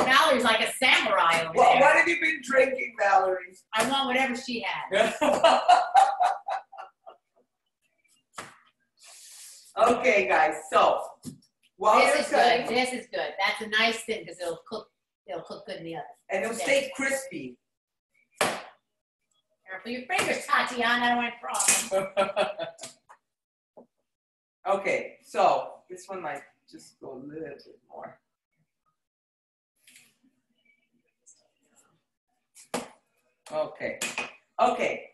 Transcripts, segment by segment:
Valerie's like a samurai over Well, there. what have you been drinking, Valerie? I want whatever she had. okay, guys. So while This is cutting, good. This is good. That's a nice thing because it'll cook. It'll cook good in the oven. and it'll stay crispy. Careful your fingers, Tatiana. I don't want a problem. okay, so this one might just go a little bit more. Okay, okay,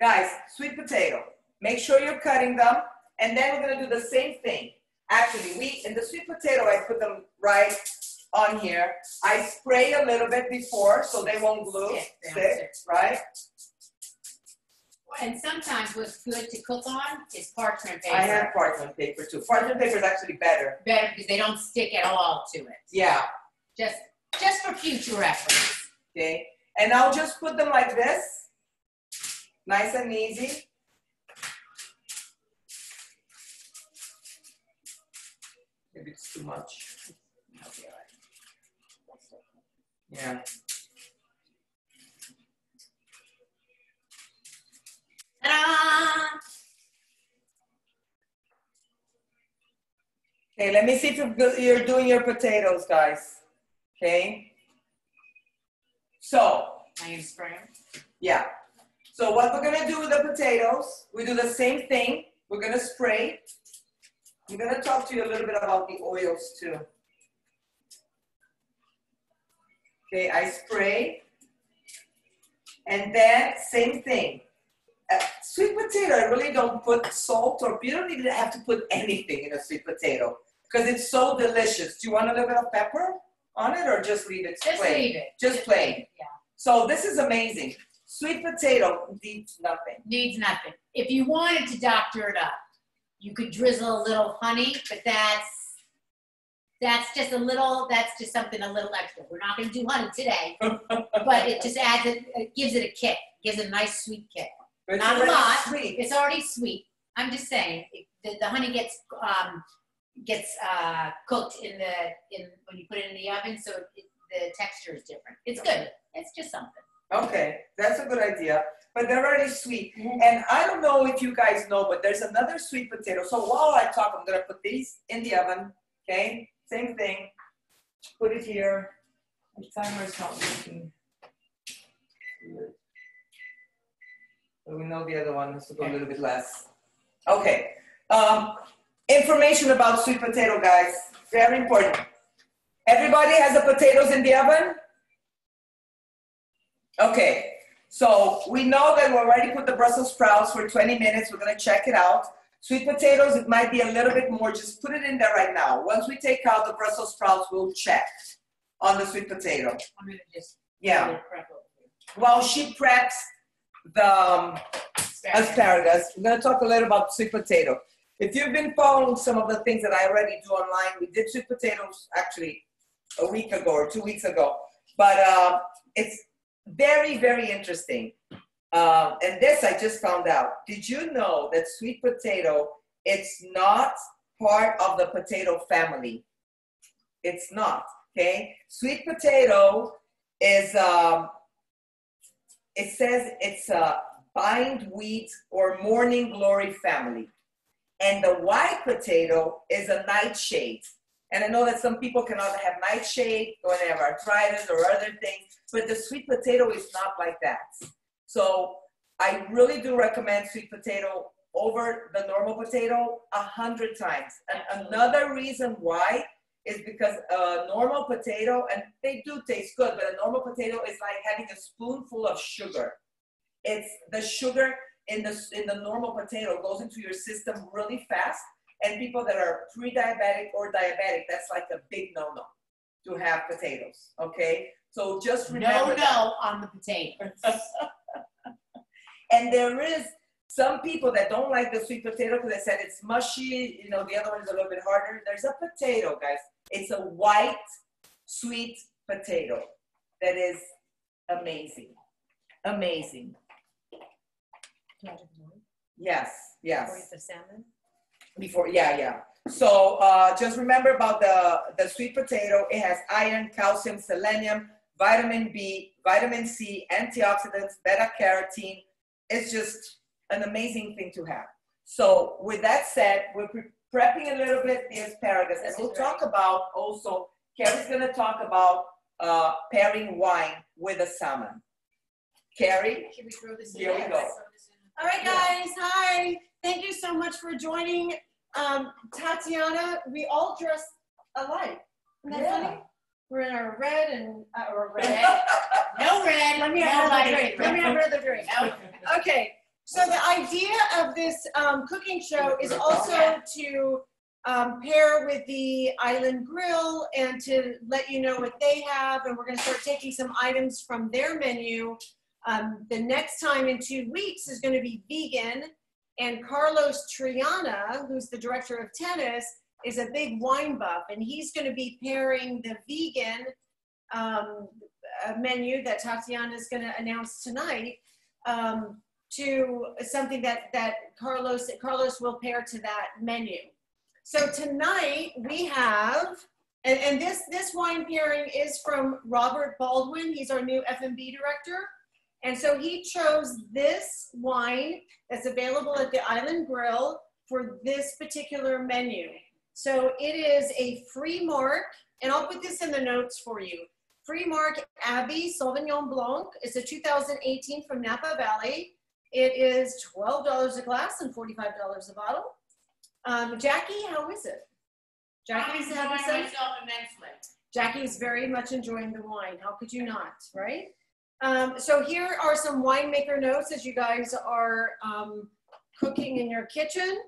guys, sweet potato. Make sure you're cutting them, and then we're gonna do the same thing. Actually, we in the sweet potato, I put them right on here. I spray a little bit before so they won't glue, Stick, stick, right? And sometimes what's good to cook on is parchment paper. I have parchment paper too. Parchment paper is actually better. better because they don't stick at all to it. Yeah, Just just for future reference. okay. And I'll just put them like this. Nice and easy. Maybe it's too much. Yeah. Okay, let me see if you're doing your potatoes, guys. Okay. So, you spray. Yeah. So what we're gonna do with the potatoes, we do the same thing. We're gonna spray. I'm gonna talk to you a little bit about the oils too. Okay, I spray. And then same thing. Uh, sweet potato, I really don't put salt or you don't even have to put anything in a sweet potato because it's so delicious. Do you want a little bit of pepper on it or just leave it Just plain? leave it. Just plain. Yeah. So this is amazing. Sweet potato needs nothing. Needs nothing. If you wanted to doctor it up, you could drizzle a little honey, but that's that's just a little. That's just something a little extra. We're not going to do honey today, but it just adds it. It gives it a kick. Gives it a nice sweet kick. But it's Not a already lot. Sweet. It's already sweet. I'm just saying it, the, the honey gets um, gets uh, cooked in the in when you put it in the oven, so it, the texture is different. It's good. It's just something. Okay, that's a good idea. But they're already sweet. Mhm. And I don't know if you guys know, but there's another sweet potato. So while I talk, I'm gonna put these in the oven. Okay, same thing. Put it here. The timer is not working. So we know the other one has to go a little bit less. Okay. Um, information about sweet potato, guys. Very important. Everybody has the potatoes in the oven? Okay. So we know that we already put the Brussels sprouts for 20 minutes. We're gonna check it out. Sweet potatoes, it might be a little bit more. Just put it in there right now. Once we take out the Brussels sprouts, we'll check on the sweet potato. I'm gonna just Yeah. While she preps the um, asparagus. We're going to talk a little about sweet potato. If you've been following some of the things that I already do online, we did sweet potatoes actually a week ago or two weeks ago. But uh, it's very, very interesting. Um, and this I just found out. Did you know that sweet potato, it's not part of the potato family? It's not, okay? Sweet potato is, um, it says it's a bindweed or morning glory family. And the white potato is a nightshade. And I know that some people cannot have nightshade or they have arthritis or other things, but the sweet potato is not like that. So I really do recommend sweet potato over the normal potato a hundred times. And another reason why is because a normal potato, and they do taste good, but a normal potato is like having a spoonful of sugar. It's the sugar in the in the normal potato goes into your system really fast, and people that are pre-diabetic or diabetic, that's like a big no-no to have potatoes. Okay, so just remember No, no on the potatoes. And there is some people that don't like the sweet potato because they said it's mushy. You know, the other one is a little bit harder. There's a potato, guys. It's a white sweet potato that is amazing. Amazing. Yes, yes. the salmon? Before, yeah, yeah. So uh, just remember about the, the sweet potato. It has iron, calcium, selenium, vitamin B, vitamin C, antioxidants, beta carotene. It's just an amazing thing to have. So with that said, we're pre- prepping a little bit the asparagus, and we'll talk about also. Carrie's going to talk about uh, pairing wine with a salmon. Carrie, Can we throw this in? Here we go. All right, guys. Hi. Thank you so much for joining. Um, Tatiana, we all dress alike. Isn't that Yeah. funny? We're in our red and uh, or red. No red. Let me have another drink. Let me have another drink. Okay. So the idea of this um, cooking show is also to um, pair with the Island Grill and to let you know what they have. And we're going to start taking some items from their menu. Um, the next time in two weeks is going to be vegan. And Carlos Triana, who's the director of tennis, is a big wine buff. And he's going to be pairing the vegan um, uh, menu that Tatiana is going to announce tonight um, to something that that Carlos Carlos will pair to that menu. So tonight we have, and, and this this wine pairing is from Robert Baldwin. He's our new F&B director, and so he chose this wine that's available at the Island Grill for this particular menu. So it is a Freemark, and I'll put this in the notes for you. Freemark Abbey Sauvignon Blanc. It's a 2018 from Napa Valley. It is $12 a glass and $45 a bottle. Um, Jackie, how is it? Jackie's I'm having enjoying some. myself immensely. Jackie's very much enjoying the wine. How could you not, right? Um, so here are some winemaker notes as you guys are um, cooking in your kitchen.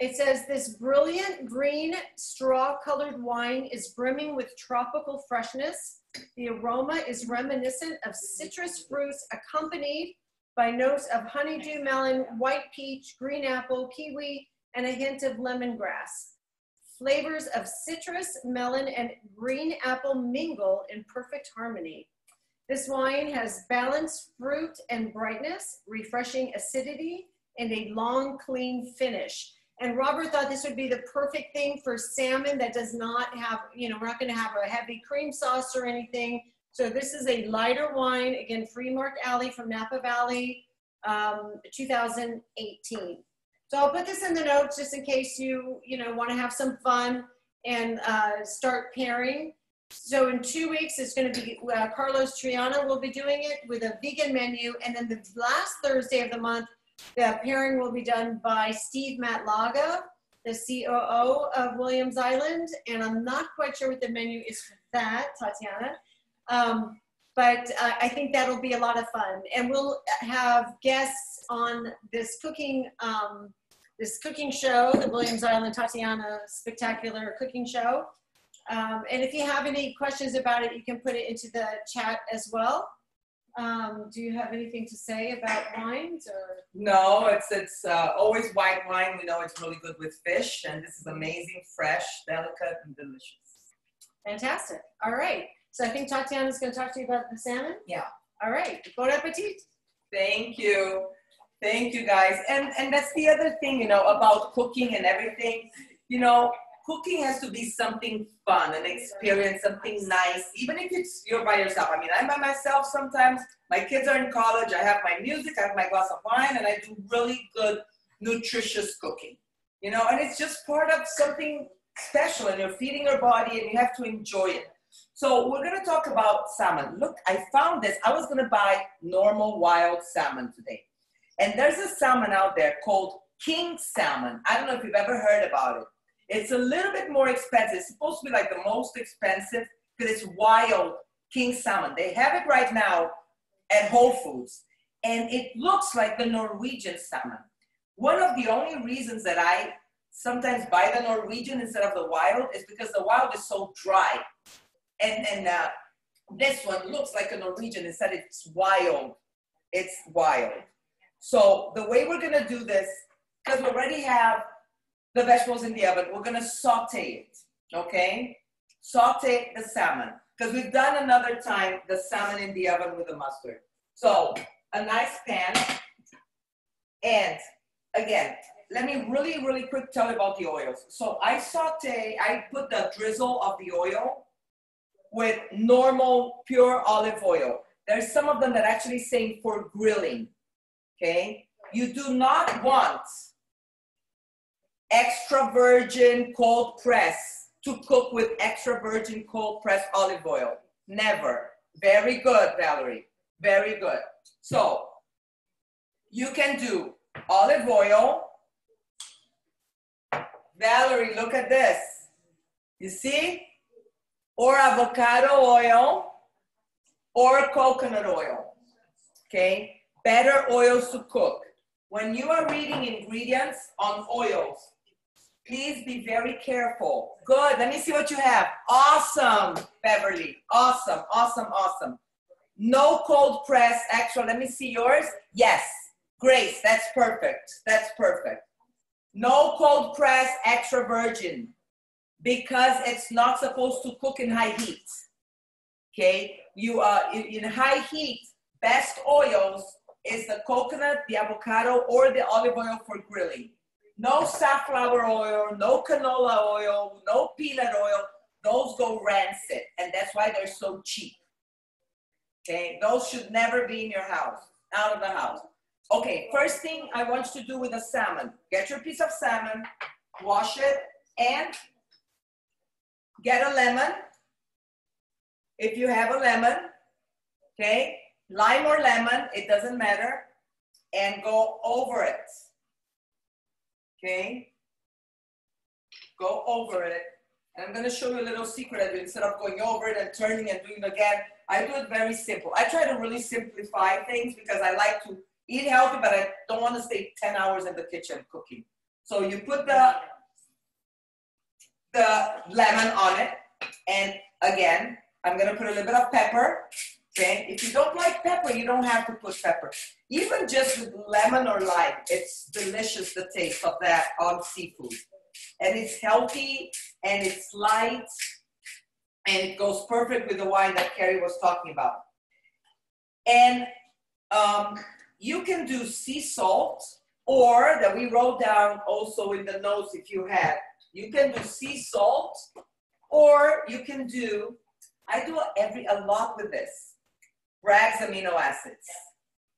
It says this brilliant green straw colored wine is brimming with tropical freshness. The aroma is reminiscent of citrus fruits accompanied by notes of honeydew melon, white peach, green apple, kiwi, and a hint of lemongrass. Flavors of citrus, melon, and green apple mingle in perfect harmony. This wine has balanced fruit and brightness, refreshing acidity, and a long, clean finish. And Robert thought this would be the perfect thing for salmon that does not have, you know, we're not going to have a heavy cream sauce or anything. So this is a lighter wine, again, Free Mark Alley from Napa Valley, um, 2018. So I'll put this in the notes just in case you, you know, want to have some fun and uh, start pairing. So in two weeks, it's going to be uh, Carlos Triana will be doing it with a vegan menu, and then the last Thursday of the month, the pairing will be done by Steve Matlaga, the COO of Williams Island, and I'm not quite sure what the menu is for that, Tatiana. Um, but uh, I think that'll be a lot of fun, and we'll have guests on this cooking um, this cooking show, the Williams Island Tatiana Spectacular Cooking Show. Um, and if you have any questions about it, you can put it into the chat as well. Um, do you have anything to say about wines or? No, it's it's uh, always white wine. We know it's really good with fish, and this is amazing, fresh, delicate, and delicious. Fantastic. All right. So I think Tatiana's going to talk to you about the salmon. Yeah. All right. Bon appetit. Thank you, thank you, guys. And and that's the other thing, you know, about cooking and everything. You know, cooking has to be something fun, an experience, something nice, even if it's you're by yourself. I mean, I'm by myself sometimes. My kids are in college. I have my music. I have my glass of wine, and I do really good, nutritious cooking. You know, and it's just part of something special, and you're feeding your body, and you have to enjoy it. So we're gonna talk about salmon. Look, I found this. I was gonna buy normal wild salmon today. And there's a salmon out there called king salmon. I don't know if you've ever heard about it. It's a little bit more expensive. It's supposed to be like the most expensive because it's wild king salmon. They have it right now at Whole Foods. And it looks like the Norwegian salmon. One of the only reasons that I sometimes buy the Norwegian instead of the wild is because the wild is so dry and and uh, this one looks like a Norwegian. Instead, it's wild. It's wild. So the way we're gonna do this, because we already have the vegetables in the oven, we're gonna saute it. Okay, saute the salmon because we've done another time the salmon in the oven with the mustard. So a nice pan, and again, let me really, really quick tell you about the oils. So I saute, I put the drizzle of the oil with normal pure olive oil. There's some of them that actually say for grilling. Okay? You do not want extra virgin cold press to cook with extra virgin cold press olive oil. Never. Very good, Valerie. Very good. So you can do olive oil. Valerie, look at this. You see? Or avocado oil or coconut oil. Okay? Better oils to cook. When you are reading ingredients on oils, please be very careful. Good. Let me see what you have. Awesome, Beverly. Awesome, awesome, awesome. No cold press extra. Let me see yours. Yes. Grace, that's perfect. That's perfect. No cold press extra virgin because it's not supposed to cook in high heat. Okay, you are uh, in high heat. Best oils is the coconut, the avocado, or the olive oil for grilling. No safflower oil, no canola oil, no peanut oil. Those go rancid, and that's why they're so cheap. Okay, those should never be in your house, out of the house. Okay, first thing I want you to do with the salmon, get your piece of salmon, wash it, and get a lemon. If you have a lemon, okay, lime or lemon, it doesn't matter, and go over it. Okay, go over it. And I'm gonna show you a little secret. Instead of going over it and turning and doing it again, I do it very simple. I try to really simplify things because I like to eat healthy, but I don't want to stay 10 hours in the kitchen cooking. So you put the, the lemon on it. And again, I'm gonna put a little bit of pepper. Okay, if you don't like pepper, you don't have to put pepper. Even just with lemon or lime, it's delicious the taste of that on seafood. And it's healthy and it's light and it goes perfect with the wine that Carrie was talking about. And um, you can do sea salt, or that we wrote down also in the notes if you had. You can do sea salt, or you can do, I do every a lot with this, Bragg's amino acids.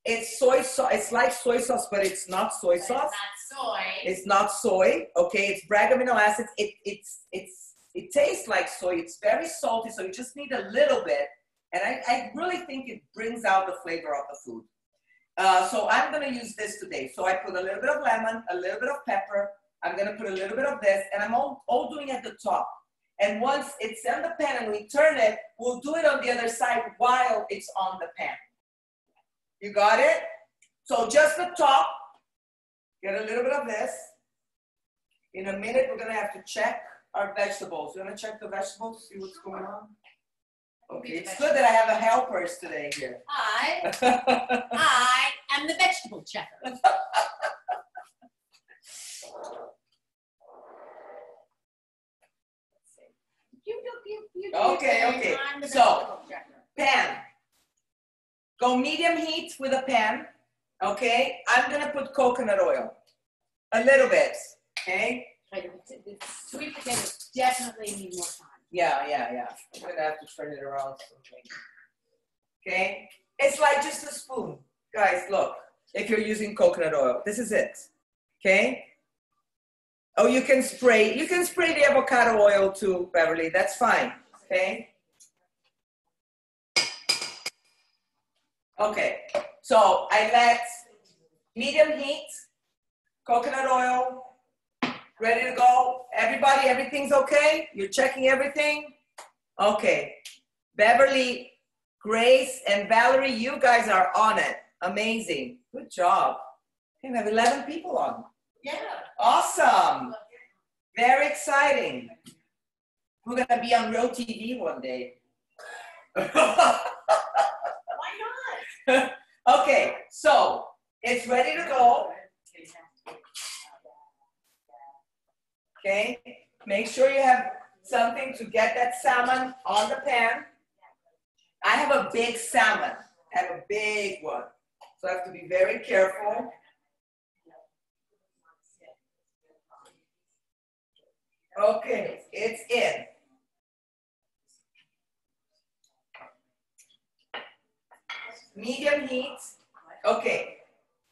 It's soy sauce. It's like soy sauce, but it's not soy sauce. It's not soy. It's not soy. Okay, it's Bragg amino acids. It it's it's it tastes like soy. It's very salty, so you just need a little bit. And I, I really think it brings out the flavor of the food. Uh, so I'm gonna use this today. So I put a little bit of lemon, a little bit of pepper. I'm gonna put a little bit of this, and I'm all, all doing at the top. And once it's in the pan and we turn it, we'll do it on the other side while it's on the pan. You got it? So just the top, get a little bit of this. In a minute, we're gonna have to check our vegetables. You wanna check the vegetables, see what's going on? Okay, it's good that I have a helpers today here. I, I am the vegetable checker. You do, you, you do your Okay, okay. So- pan. Go medium heat with a pan. Okay, I'm gonna put coconut oil, a little bit. Okay. Like, the- the Sweet potatoes definitely need more time. Yeah, yeah, yeah. I'm gonna have to turn it around. Okay, it's like just a spoon, guys. Look, if you're using coconut oil, this is it. Okay. Oh, you can spray. You can spray the avocado oil too, Beverly. That's fine. Okay. Okay. So I let medium heat, coconut oil, ready to go. Everybody, everything's okay? You're checking everything? Okay. Beverly, Grace, and Valerie, you guys are on it. Amazing. Good job. We have 11 people on. Yeah. Awesome. Very exciting. We're going to be on real TV one day. Why not? okay, so it's ready to go. Okay, make sure you have something to get that salmon on the pan. I have a big salmon, I have a big one. So I have to be very careful. Okay, it's in. Medium heat. Okay.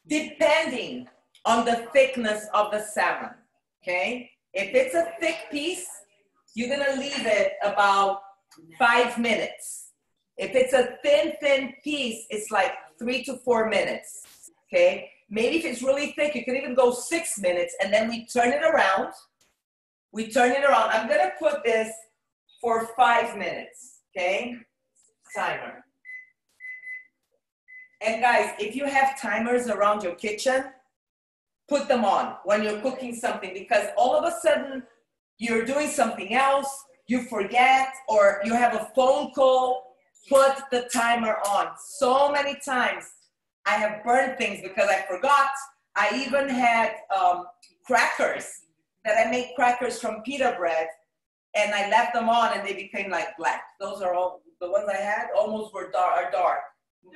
Depending on the thickness of the salmon. Okay. If it's a thick piece, you're gonna leave it about five minutes. If it's a thin, thin piece, it's like three to four minutes. Okay. Maybe if it's really thick, you can even go six minutes and then we turn it around. We turn it around. I'm gonna put this for five minutes. Okay. Timer. And guys, if you have timers around your kitchen, put them on when you're cooking something because all of a sudden you're doing something else, you forget, or you have a phone call, put the timer on. So many times I have burned things because I forgot. I even had um, crackers that I made crackers from pita bread and I left them on and they became like black. Those are all the ones I had almost were dark, dark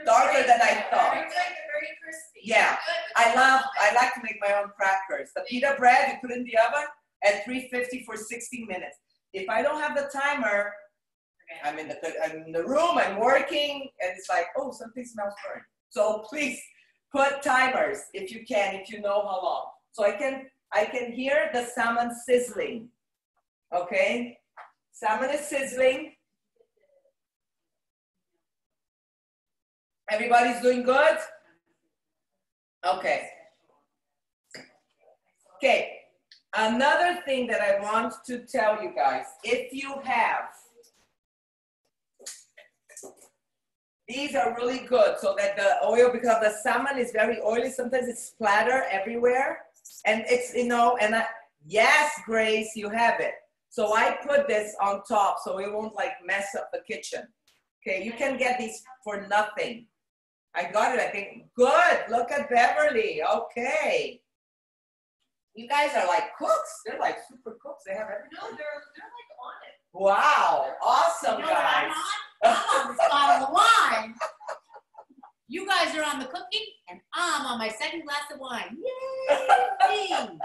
darker than I thought. Very, very crispy. Yeah, I love, I like to make my own crackers. The pita bread, you put in the oven at 350 for 60 minutes. If I don't have the timer, I'm in the, I'm in the room, I'm working, and it's like, oh, something smells burnt. So please put timers if you can, if you know how long. So I can, I can hear the salmon sizzling. Okay, salmon is sizzling. Everybody's doing good? Okay. Okay, another thing that I want to tell you guys, if you have, these are really good so that the oil, because the salmon is very oily, sometimes it's splatter everywhere. And it's, you know, and I, yes, Grace, you have it. So I put this on top so it won't like mess up the kitchen. Okay, you can get these for nothing. I got it, I think. Good. Look at Beverly. Okay. You guys are like cooks. They're like super cooks. They have everything. No, they're, they're like on it. Wow. Awesome, You know what I'm guys. on? I'm on this bottle of wine. You guys are on the cooking, and I'm on my second glass of wine. Yay!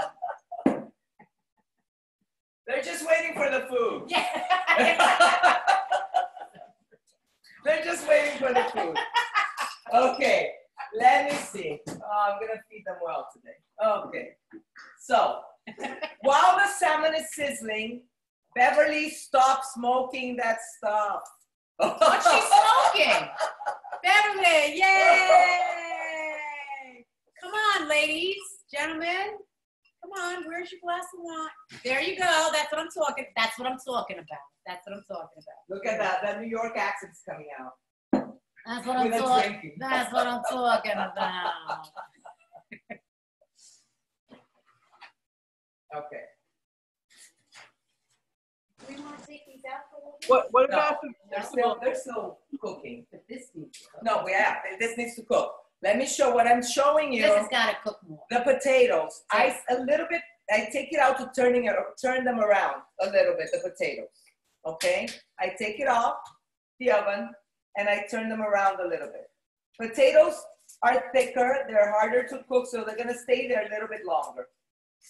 They're just waiting for the food. yeah. They're just waiting for the food. Okay, let me see. Oh, I'm gonna feed them well today. Okay, so while the salmon is sizzling, Beverly, stop smoking that stuff. What's she smoking? Beverly, yay! Come on, ladies, gentlemen. Come on, where's your glass of wine? There you go. That's what I'm talking. That's what I'm talking about. That's what I'm talking about. Look at that. That New York accent's coming out. That's what I'm With talking. drinking. That's what I'm talking about. Okay. We want to take these out for a little bit? What, what No. about the, They're still, they're still cooking. But this needs to cook. No, we have, this needs to cook. Let me show what I'm showing you. This has got to cook more. The potatoes, I, a little bit, I take it out to turning it, turn them around a little bit, the potatoes. Okay? I take it off the oven and I turn them around a little bit. Potatoes are thicker, they're harder to cook, so they're gonna stay there a little bit longer.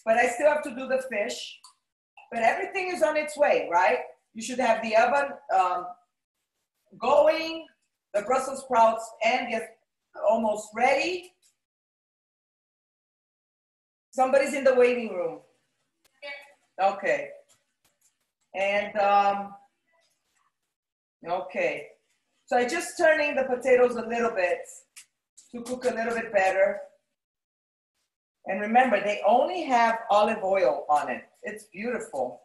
But I still have to do the fish. But everything is on its way, right? You should have the oven um, going, the Brussels sprouts and yes, almost ready. Somebody's in the waiting room. Okay. And, um, okay. So I'm just turning the potatoes a little bit to cook a little bit better. And remember, they only have olive oil on it. It's beautiful.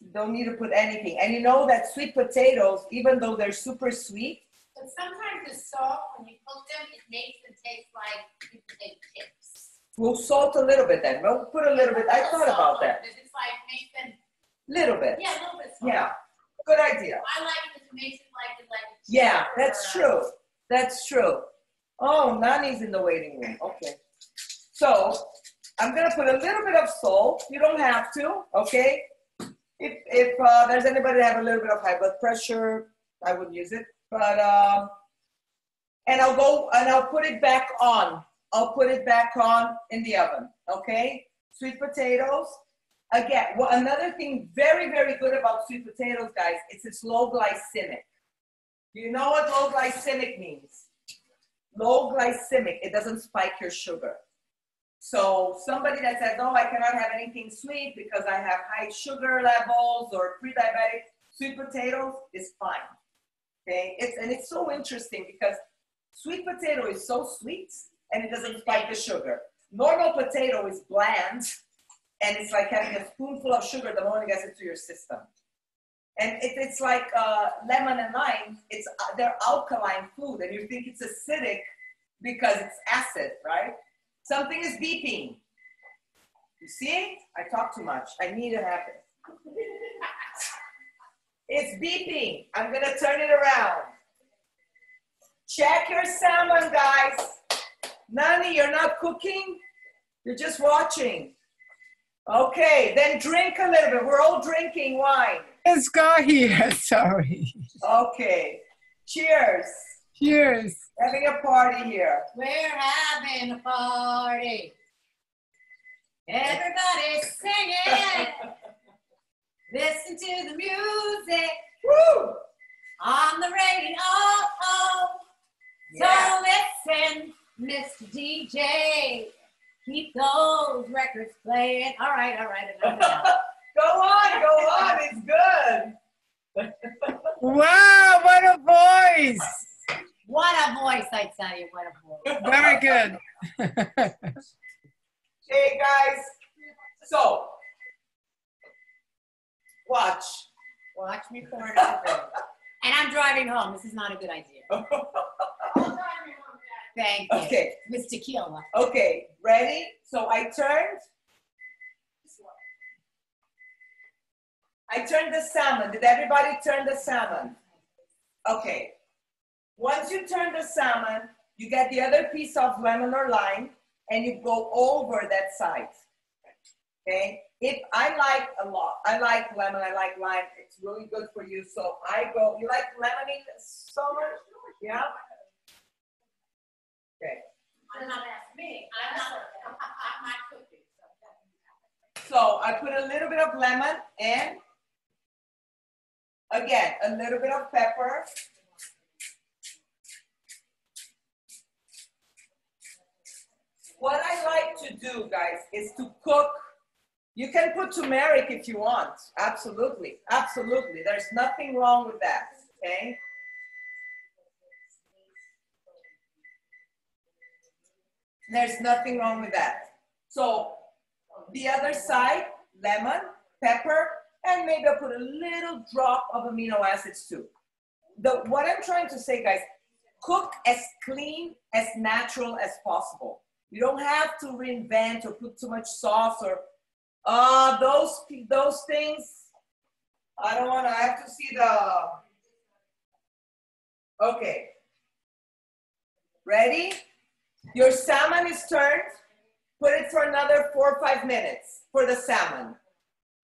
You don't need to put anything. And you know that sweet potatoes, even though they're super sweet, But sometimes the salt, when you cook them, it makes them taste like chips. we'll salt a little bit then. We'll put a little bit. I thought about that. It's like makes them, Little bit. yeah, a little bit salt. Yeah. Good idea. I like it makes it like like. Yeah, that's true. That's true. Oh, Nani's in the waiting room. Okay. So I'm gonna put a little bit of salt. You don't have to, okay? If if uh, there's anybody that have a little bit of high blood pressure, I would use it. But um, and I'll go and I'll put it back on. I'll put it back on in the oven. Okay. Sweet potatoes. Again, well, another thing very, very good about sweet potatoes, guys, is it's low glycemic. Do you know what low glycemic means? Low glycemic, it doesn't spike your sugar. So somebody that says, oh, I cannot have anything sweet because I have high sugar levels or pre-diabetic, sweet potatoes is fine. Okay, it's, and it's so interesting because sweet potato is so sweet and it doesn't spike the sugar. Normal potato is bland and it's like having a spoonful of sugar the moment it gets into your system. And it, it's like uh, lemon and lime, it's, uh, they're alkaline food and you think it's acidic because it's acid, right? Something is beeping. You see? I talk too much. I need to have it. It's beeping. I'm gonna turn it around. Check your salmon, guys. Nani, you're not cooking? You're just watching. Okay, then drink a little bit. We're all drinking wine. Let's go here. Sorry. Okay. Cheers. Cheers. Having a party here. We're having a party. Everybody's singing. Listen to the music Woo! on the radio. Oh, Yeah. So listen, Mr. DJ. Keep those records playing. All right, all right. go on, go on. It's good. Wow, what a voice. What a voice, I tell you. What a voice. Very good. Hey guys. So watch. Watch me pour it out. And I'm driving home. This is not a good idea. Thank you. okay. Miss Tequila. Okay. Ready? So I turned. I turned the salmon. Did everybody turn the salmon? Okay. Once you turn the salmon, you get the other piece of lemon or lime and you go over that side. Okay? If I like a lot, I like lemon, I like lime, it's really good for you. So I go, you like lemony so much? Yeah? So I put a little bit of lemon and again, a little bit of pepper. What I like to do, guys, is to cook. You can put turmeric if you want. Absolutely. Absolutely. There's nothing wrong with that. Okay. There's nothing wrong with that. So the other side, lemon, pepper, and maybe I'll put a little drop of amino acids too. The, what I'm trying to say, guys, cook as clean, as natural as possible. You don't have to reinvent or put too much sauce or uh, those those things. I don't want to. I have to see the. Okay. Ready? Your salmon is turned. Put it for another four or five minutes for the salmon.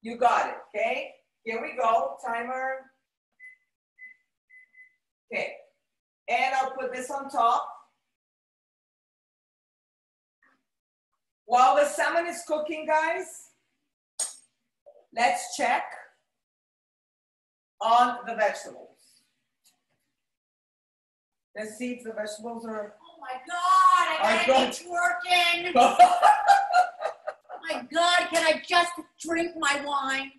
You got it, okay? Here we go, timer. Okay, and I'll put this on top. While the salmon is cooking, guys, let's check on the vegetables. Let's see if the vegetables are. Oh my God, I I gotta don't- keep working. Oh my God, can I just drink my wine?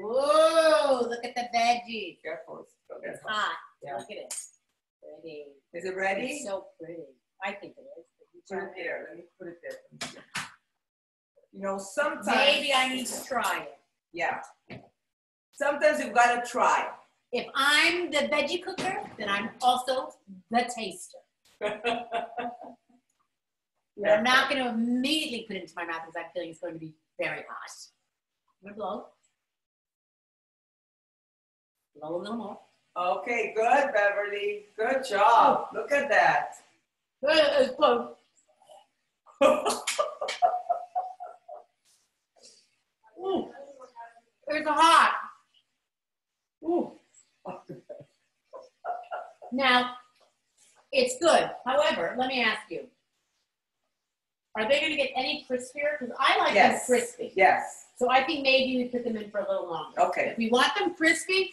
Whoa, look at the veggies. Careful. It's hot. Yeah. Look at it. Pretty. Is it ready? It's so pretty. I think it is. you Put tell it me. there. Let me put it there. Let me see. You know, sometimes. Maybe I need to try it. Yeah. Sometimes you've got to try. If I'm the veggie cooker, then I'm also the taster. I'm not going to immediately put it into my mouth because I'm feeling it's going to be very hot. I'm going to blow. Blow a little more. Okay, good, Beverly. Good job. Oh. Look at that. It's close. Ooh, it's hot. Ooh. Now, it's good. However, let me ask you. Are they gonna get any crispier? Because I like them crispy. Yes, So I think maybe we put them in for a little longer. okay, If you want them crispy,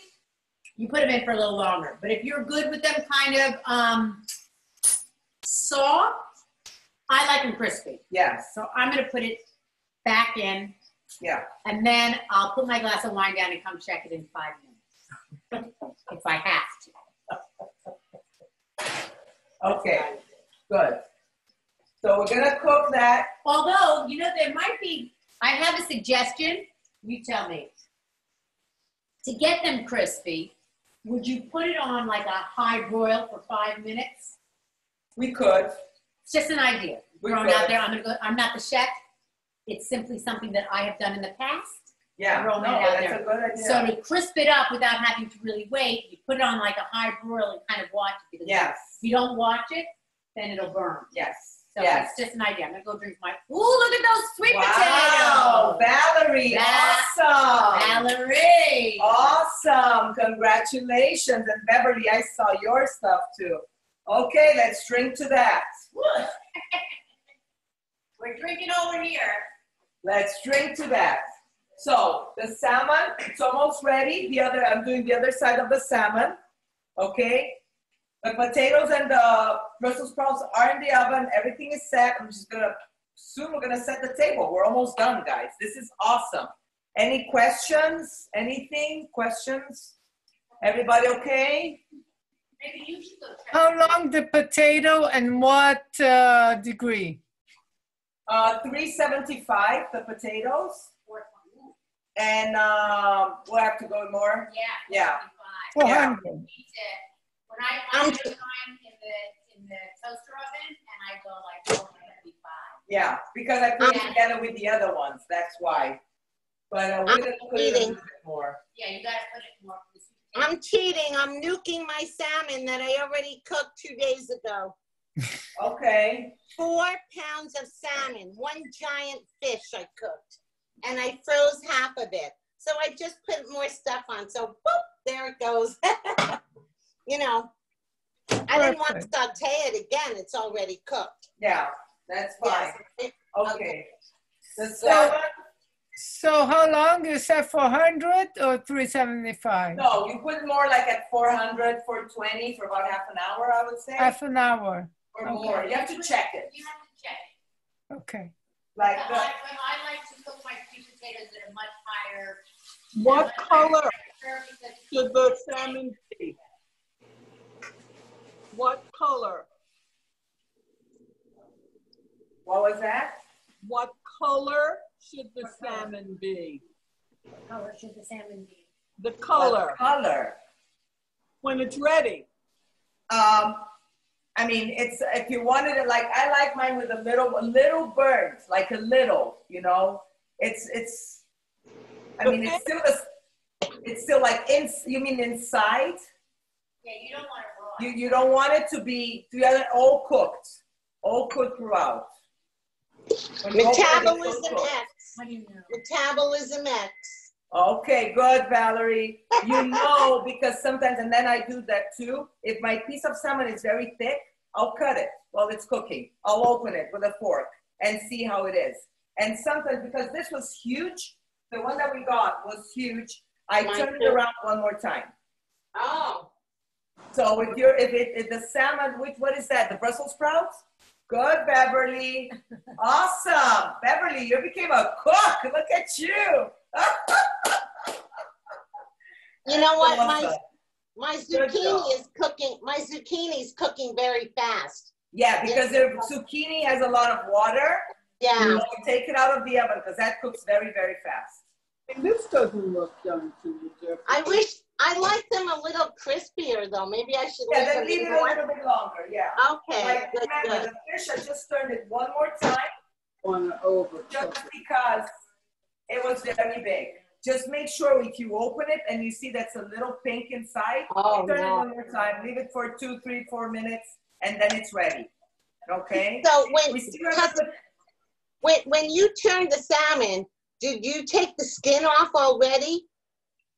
you put them in for a little longer. But if you're good with them kind of um, soft, I like them crispy. yes, So I'm gonna put it back in, yeah. and then I'll put my glass of wine down and come check it in five minutes. If I have to. Okay, good. So we're gonna cook that. Although, you know, there might be, I have a suggestion, you tell me. To get them crispy, would you put it on like a high broil for five minutes? We could. It's just an idea. We Thrown out there, I'm gonna go, I'm not the chef. It's simply something that I have done in the past. Yeah, no, out that's there. a good idea. So to crisp it up without having to really wait, you put it on like a high broil and kind of watch it. Because Yes, If you don't watch it, then it'll burn. yes, So yes. it's just an idea. I'm gonna go drink my, ooh, look at those sweet Wow, potatoes. Valerie, Va- awesome. Valerie. Awesome, congratulations. And Beverly, I saw your stuff too. Okay, let's drink to that. We're drinking over here. Let's drink to that. So the salmon, it's almost ready. The other, I'm doing the other side of the salmon. Okay. The potatoes and the Brussels sprouts are in the oven. Everything is set. I'm just gonna soon we're gonna set the table. We're almost done, guys. This is awesome. Any questions? Anything? Questions? Everybody okay? Maybe you should go. How long the potato and what uh, degree? Uh, 375 the potatoes, Fourth one. Ooh, and um, we'll have to go more. Yeah. Yeah. 45. Yeah. 400. Need to- When I, I I'm put mine in the, in the toaster oven and I go like, oh, 75. Yeah, because I put it together with the other ones. That's why. But uh, we're gonna put it a little bit more. Yeah, you gotta put it more. for the sweet I'm cheating. I'm nuking my salmon that I already cooked two days ago. Okay. Four pounds of salmon, one giant fish I cooked, and I froze half of it. So I just put more stuff on. So boop, there it goes. you know, I didn't want to saute it again. It's already cooked. Yeah, that's fine. Yes. Okay. The salmon. So how long you said 400 or 375? No, you put more like at 400, 420 for about half an hour, I would say, Half an hour. or more. You have to check it. You have to check it. Okay. Like the, I, but I like to cook my sweet potatoes at a much higher. What much color temperature should the salmon be? What color? what was that? What color should the salmon be? What color should the salmon be? The color, Color. when it's ready. Um, I mean, it's if you wanted it like I like mine with a little, a little burnt, like a little, you know. It's it's. I mean, it's still a, it's still like in. You mean inside? Yeah, you don't want it raw. You you don't want it to be together all cooked, all cooked throughout. When you open it, it's all Metabolism. X. How do you know? Metabolism X. Okay, good, Valerie. You know because sometimes, and then I do that too. If my piece of salmon is very thick, I'll cut it while it's cooking. I'll open it with a fork and see how it is. And sometimes, because this was huge, the one that we got was huge. I Mine turned it around one more time. Oh. So if you're, if it, if the salmon, which, what is that? The Brussels sprouts? Good, Beverly. awesome. Beverly, you became a cook. Look at you. You know what? My Awesome. my Good zucchini is cooking. My zucchini is cooking very fast. Yeah, because the zucchini has a lot of water. Yeah. So we take it out of the oven because that cooks very, very fast. And this doesn't look done to me, Jeffrey. I wish I like them a little crispier though. Maybe I should Yeah, leave then leave it a little bit longer. Yeah. Okay. Like, Good, remember, good. the fish, I just turned it one more time Want to overcook just it. because it was very big. Just make sure if you open it and you see that's a little pink inside, Oh turn it one more time, leave it for two, three, four minutes, and then it's ready. Okay? So when We still have to put when when you turn the salmon, did you take the skin off already?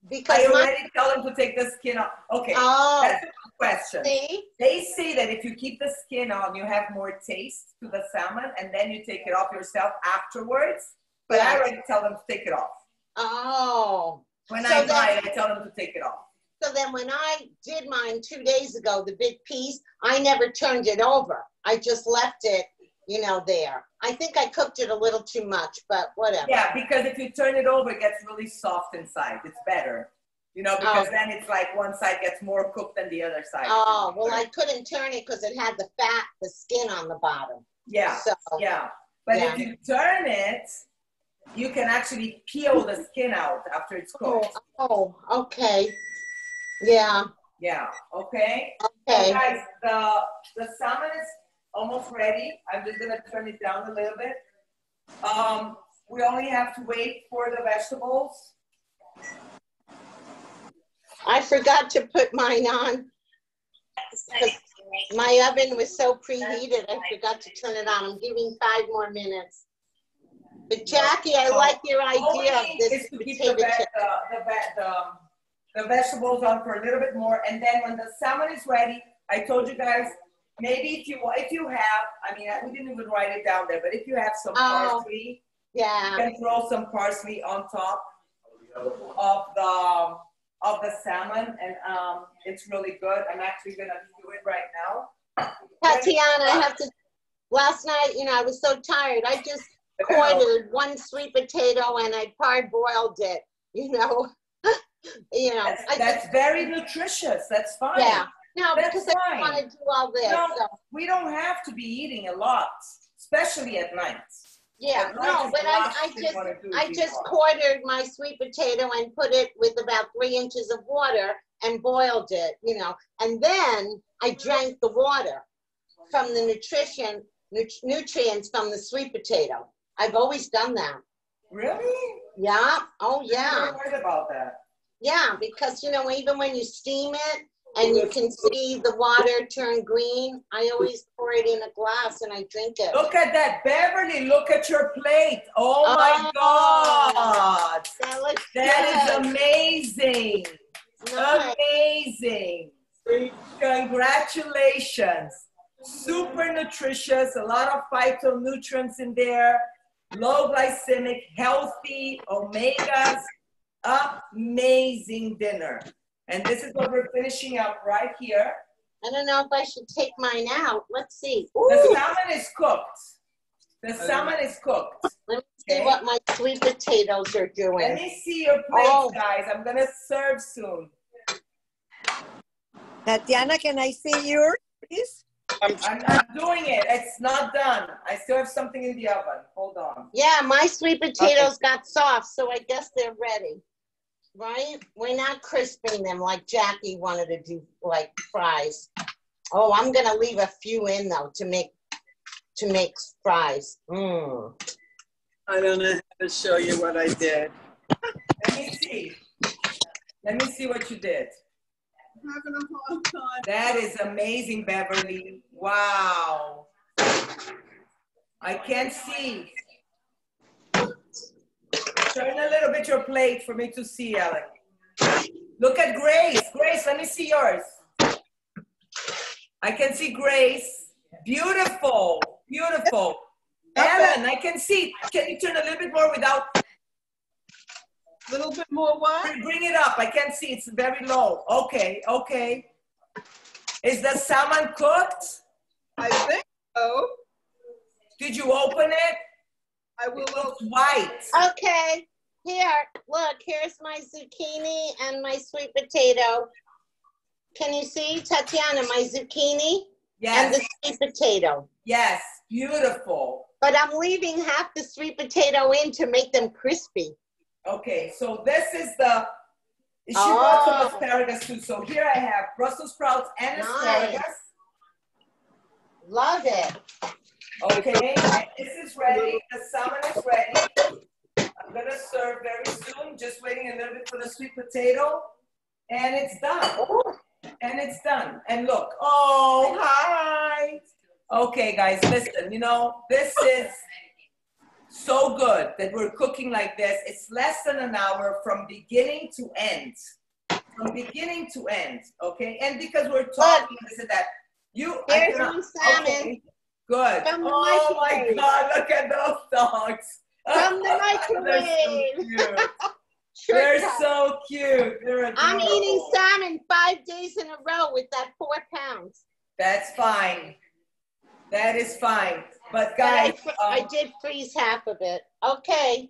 Because I my already tell them to take the skin off. Okay. oh That's a good question. See? They say that if you keep the skin on, you have more taste to the salmon, and then you take it off yourself afterwards. But I already tell them to take it off. Oh. When So I buy it, I tell them to take it off. So then when I did mine two days ago, the big piece, I never turned it over. I just left it, you know, there. I think I cooked it a little too much, but whatever. Yeah, because if you turn it over, it gets really soft inside. It's better. You know, because Oh. then it's like one side gets more cooked than the other side. Oh, well, I couldn't turn it because it had the fat, the skin on the bottom. Yeah, So, yeah. But Yeah. if you turn it, you can actually peel the skin out after it's oh, cooked. oh, oh okay. Yeah, Yeah, okay? So okay. guys, the, the salmon is almost ready. I'm just gonna turn it down a little bit. Um, we only have to wait for the vegetables. I forgot to put mine on. My oven was so preheated, I forgot to turn it on. I'm giving five more minutes. But Jackie, I like your idea of this is to keep the, ve- the, the, the vegetables on for a little bit more, and then when the salmon is ready, I told you guys, maybe if you if you have, I mean, we didn't even write it down there, but if you have some Oh. parsley, Yeah, you can throw some parsley on top of the of the salmon, and um, it's really good. I'm actually gonna do it right now. Tatiana, I have to, last night, you know, I was so tired. I just quartered one sweet potato and I parboiled it, you know? You know, That's, I that's just, very nutritious. That's fine. yeah. No, That's because I fine. want to do all this, No. so, We don't have to be eating a lot, especially at night. yeah, At night no, but I, I just, wanna do is I just hot. quartered my sweet potato and put it with about three inches of water and boiled it, you know, and then I drank the water from the nutrition, nut- nutrients from the sweet potato. I've always done that. Really? Yeah, oh, yeah. I never heard about that. Yeah, because you know, even when you steam it and you can see the water turn green, I always pour it in a glass and I drink it. Look at that, Beverly. Look at your plate. Oh my Oh. God. That looks That good. is amazing. Nice. Amazing. Congratulations. Super nutritious, a lot of phytonutrients in there, low glycemic, healthy, omegas. Amazing dinner. And this is what we're finishing up right here. I don't know if I should take mine out. Let's see. The salmon is cooked. The salmon is cooked. let me see okay. what my sweet potatoes are doing. Let me see your plates, Oh. guys. I'm gonna serve soon. Tatiana, can I see yours, please? I'm not doing it. It's not done. I still have something in the oven. Hold on. Yeah, my sweet potatoes got soft, so I guess they're ready. Right? We're not crisping them like Jackie wanted to do, like fries. Oh, I'm gonna leave a few in though to make to make fries. Mm. I don't know how to show you what I did. Let me see. Let me see what you did. I'm having a hard time. That is amazing, Beverly. Wow. I can't see. Turn a little bit your plate for me to see, Ellen. Look at Grace. Grace, let me see yours. I can see Grace. Beautiful. Beautiful. Ellen, I can see. Can you turn a little bit more without A little bit more what? Bring- Bring it up. I can't see. It's very low. Okay, okay. Is the salmon cooked? I think so. Did you open it? I will open. white. Okay, here, look, here's my zucchini and my sweet potato. Can you see, Tatiana, my zucchini and the sweet potato? yes. Beautiful. But I'm leaving half the sweet potato in to make them crispy. Okay, so this is the. She brought some Oh. asparagus too. So here I have Brussels sprouts and Nice. asparagus. Love it. Okay, this is ready. The salmon is ready. I'm gonna serve very soon. Just waiting a little bit for the sweet potato, and it's done. And it's done. And look, oh hi. Okay, guys, listen. You know this is so good that we're cooking like this. It's less than an hour from beginning to end. from beginning to end, okay? And because we're talking this and that, you. I There's some salmon okay, Good. From the Oh my. God! Look at those dogs. From the They're microwave. so cute. Short They're cut. so cute. They're I'm eating salmon five days in a row with that four pounds. That's fine. That is fine. But But I, guys, I um, did freeze half of it. Okay.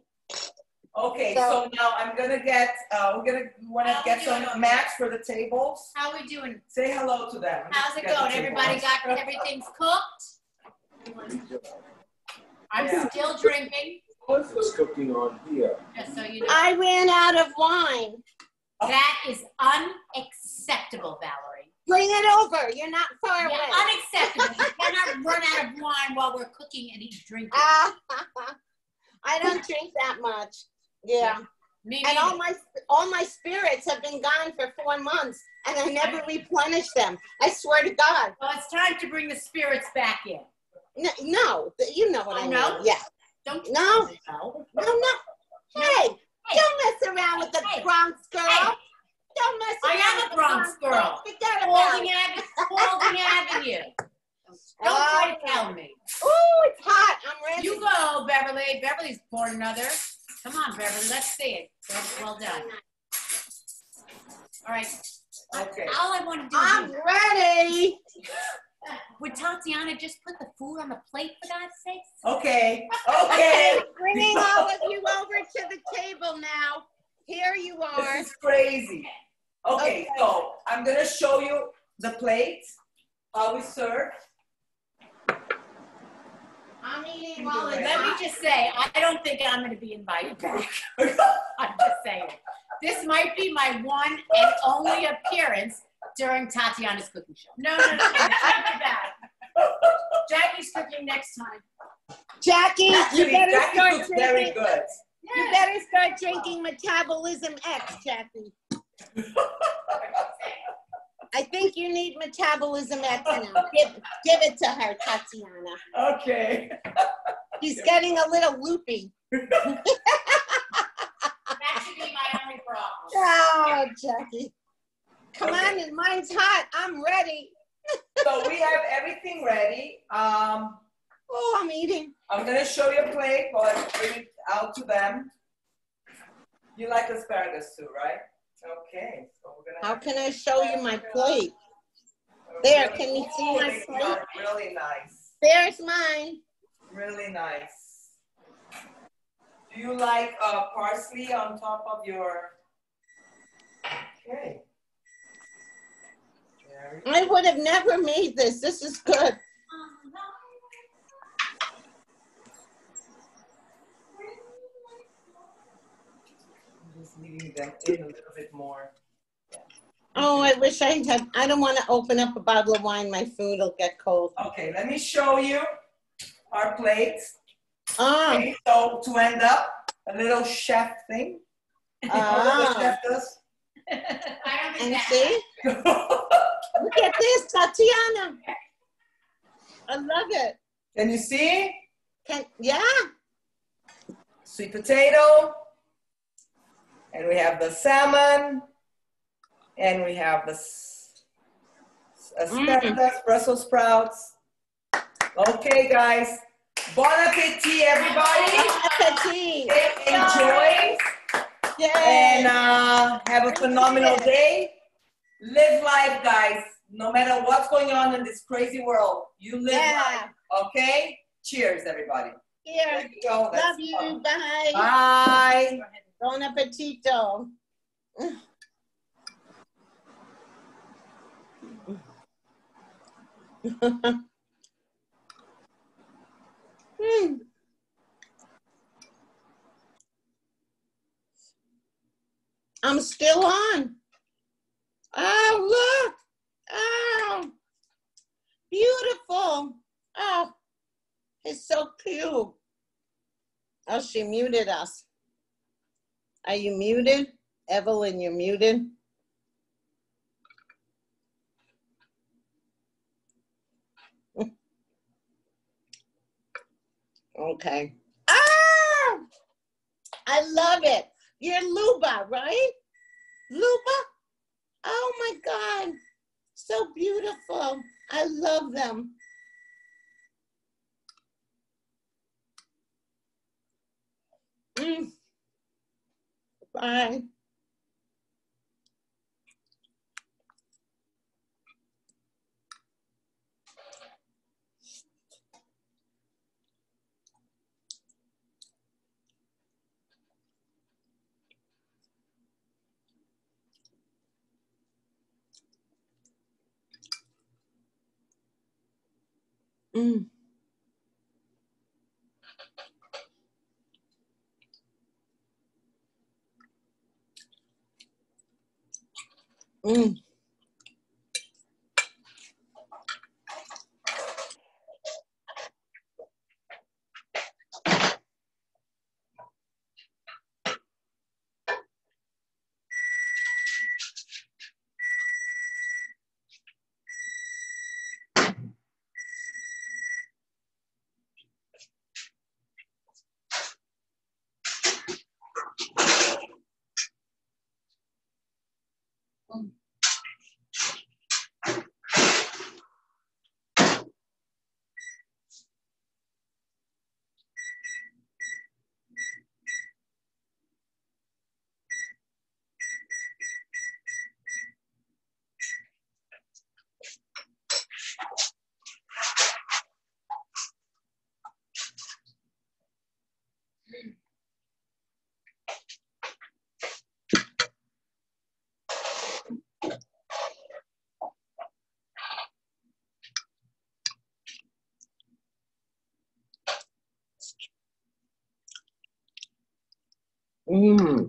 okay, so- so now I'm gonna get, uh, we're gonna, wanna get some doing? mats for the tables. How we doing? Say hello to them. How's it going? Everybody got, everything's cooked? I'm Yeah. still drinking, What's cooking on here? just so you know. I ran out of wine. That is unacceptable, Valerie. Bring it over. You're not far away. Unacceptable. You cannot run out of wine while we're cooking and he's drinking. Ah, I don't drink that much. Yeah. Me And all my all my spirits have been gone for four months, and I never replenish them. I swear to God. Well, it's time to bring the spirits back in. No, no you know what Oh, I mean. no? Yeah. Don't. No. No. No, no. Hey, don't mess around with the Hey. Bronx girl. Hey. Don't mess I around am with a the Bronx girl. Forget about it. Spalding Avenue. Don't try to tell me. Ooh, it's hot. I'm ready. You go, Beverly. Beverly's poured another. Come on, Beverly. Let's see it. Well, well done. All right. Okay. All I want to do I'm ready. would Tatiana just put the food on the plate for God's sake? Okay, okay. Bringing all of you over to the table now. Here you are. This is crazy. Okay, Okay. so I'm gonna show you the plate, how we serve. I'm eating while it's Let me just say, I don't think I'm going to be invited back. I'm just saying. This might be my one and only appearance during Tatiana's cooking show. No, no, no, no, back. Jackie's cooking next time. Jackie, you better Jackie start cooks very drinking. good. You better start drinking Metabolism X, Jackie. I think you need Metabolism X now. Give, give it to her, Tatiana. Okay. She's getting a little loopy. That should be my only problem. Oh, Jackie. Come on, and mine's hot. I'm ready. So we have everything ready. Um, Oh, I'm eating. I'm gonna show you a plate I bring it out to them. You like asparagus too, right? Okay, so we're gonna. How can I show you my plate? There, can you see Ooh, my plate? Really nice, There's mine. really nice. Do you like uh, parsley on top of your? Okay. I would have never made this. This is good. Just leaving them in a little bit more. Oh, I wish I had. I don't want to open up a bottle of wine. My food will get cold. Okay, let me show you our plates. Oh, Okay, so to end up, a little chef thing. You know what Ah. chef does? I don't and see, look at this, Tatiana. I love it. Can you see? Can yeah. Sweet potato. And we have the salmon. And we have the s- mm. asparagus, Brussels sprouts. Okay, guys. Bon appetit, everybody. Appetit. Enjoy. And uh, have a phenomenal day. Live life, guys. No matter what's going on in this crazy world, you live Yeah. life. Okay? Cheers, everybody. Here. There you go. That's Love you. fun. Bye. Bye. Bon appetito. Hmm. I'm still on. Oh, look. Oh, beautiful. Oh, it's so cute. Oh, she muted us. Are you muted? Evelyn, you're muted. Okay. Ah! I love it. You're Luba, right? Luba? Oh my God. So beautiful. I love them. Mm. Bye. Mm. Mm. Mm.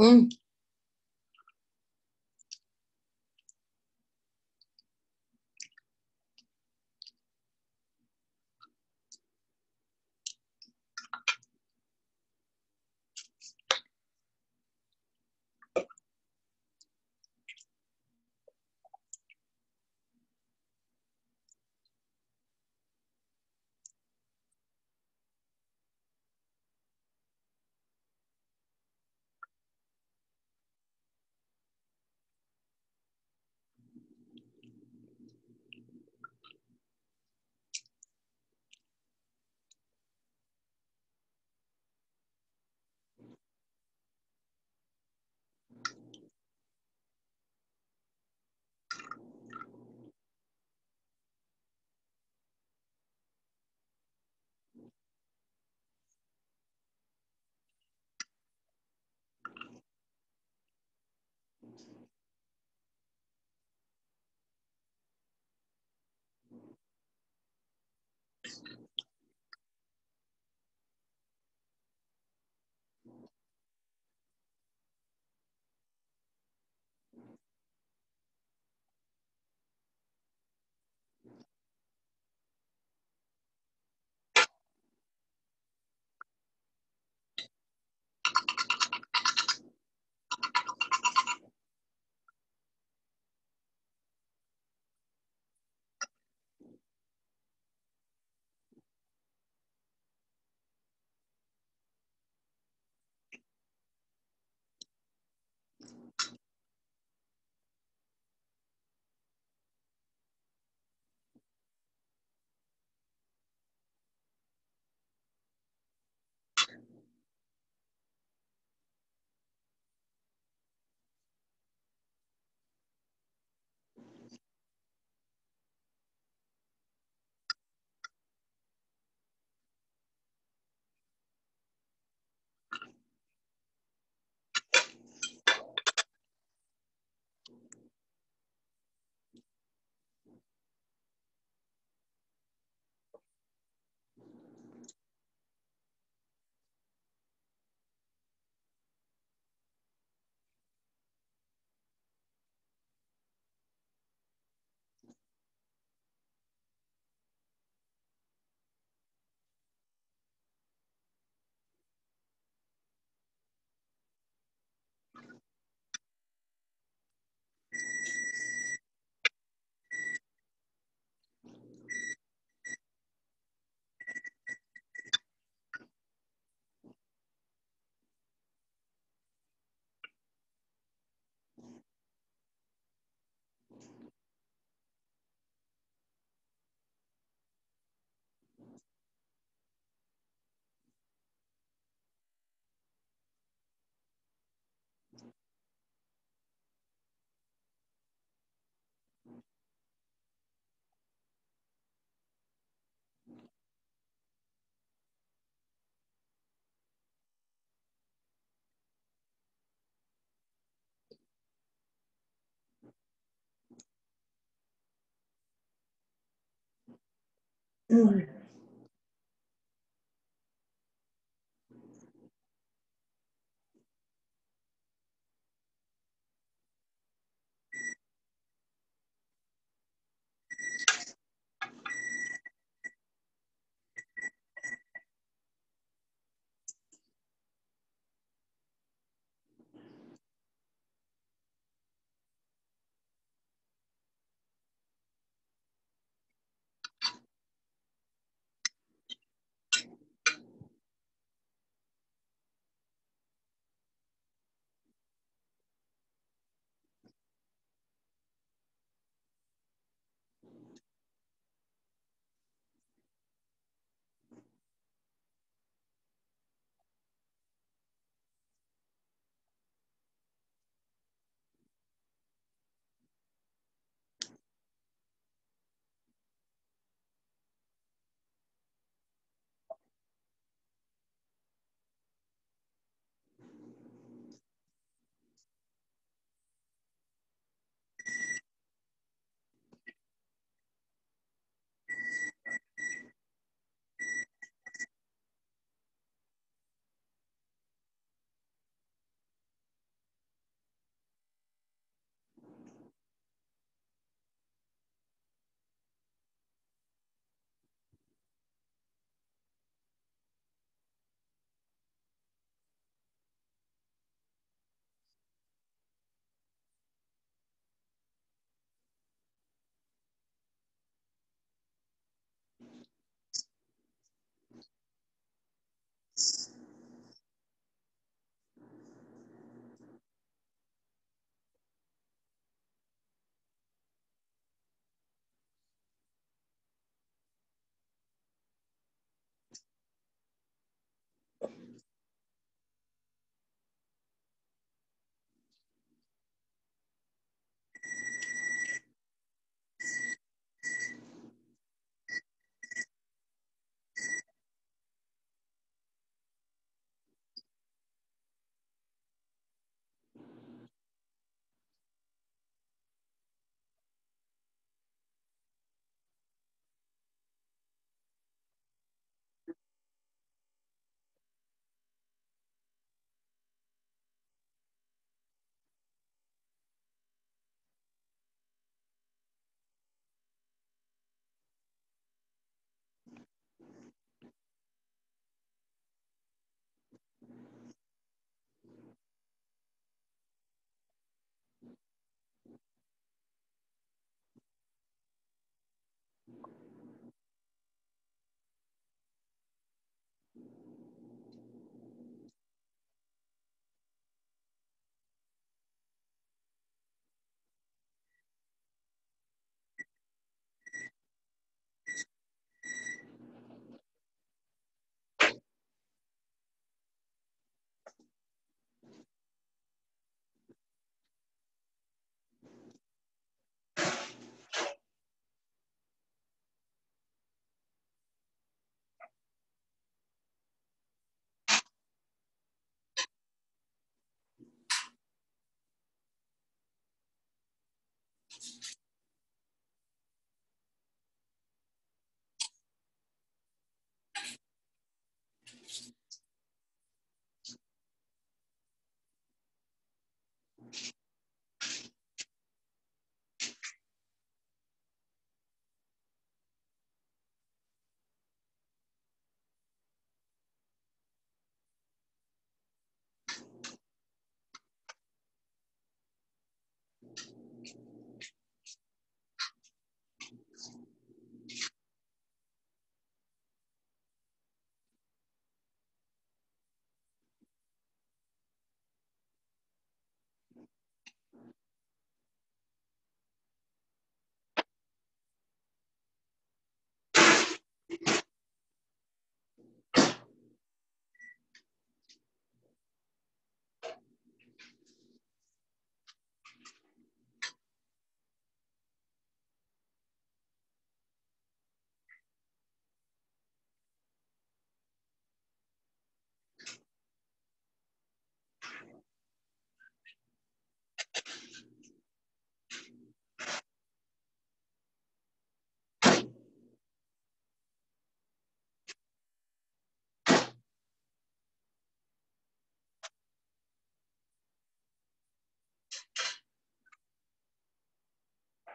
Mm. 嗯。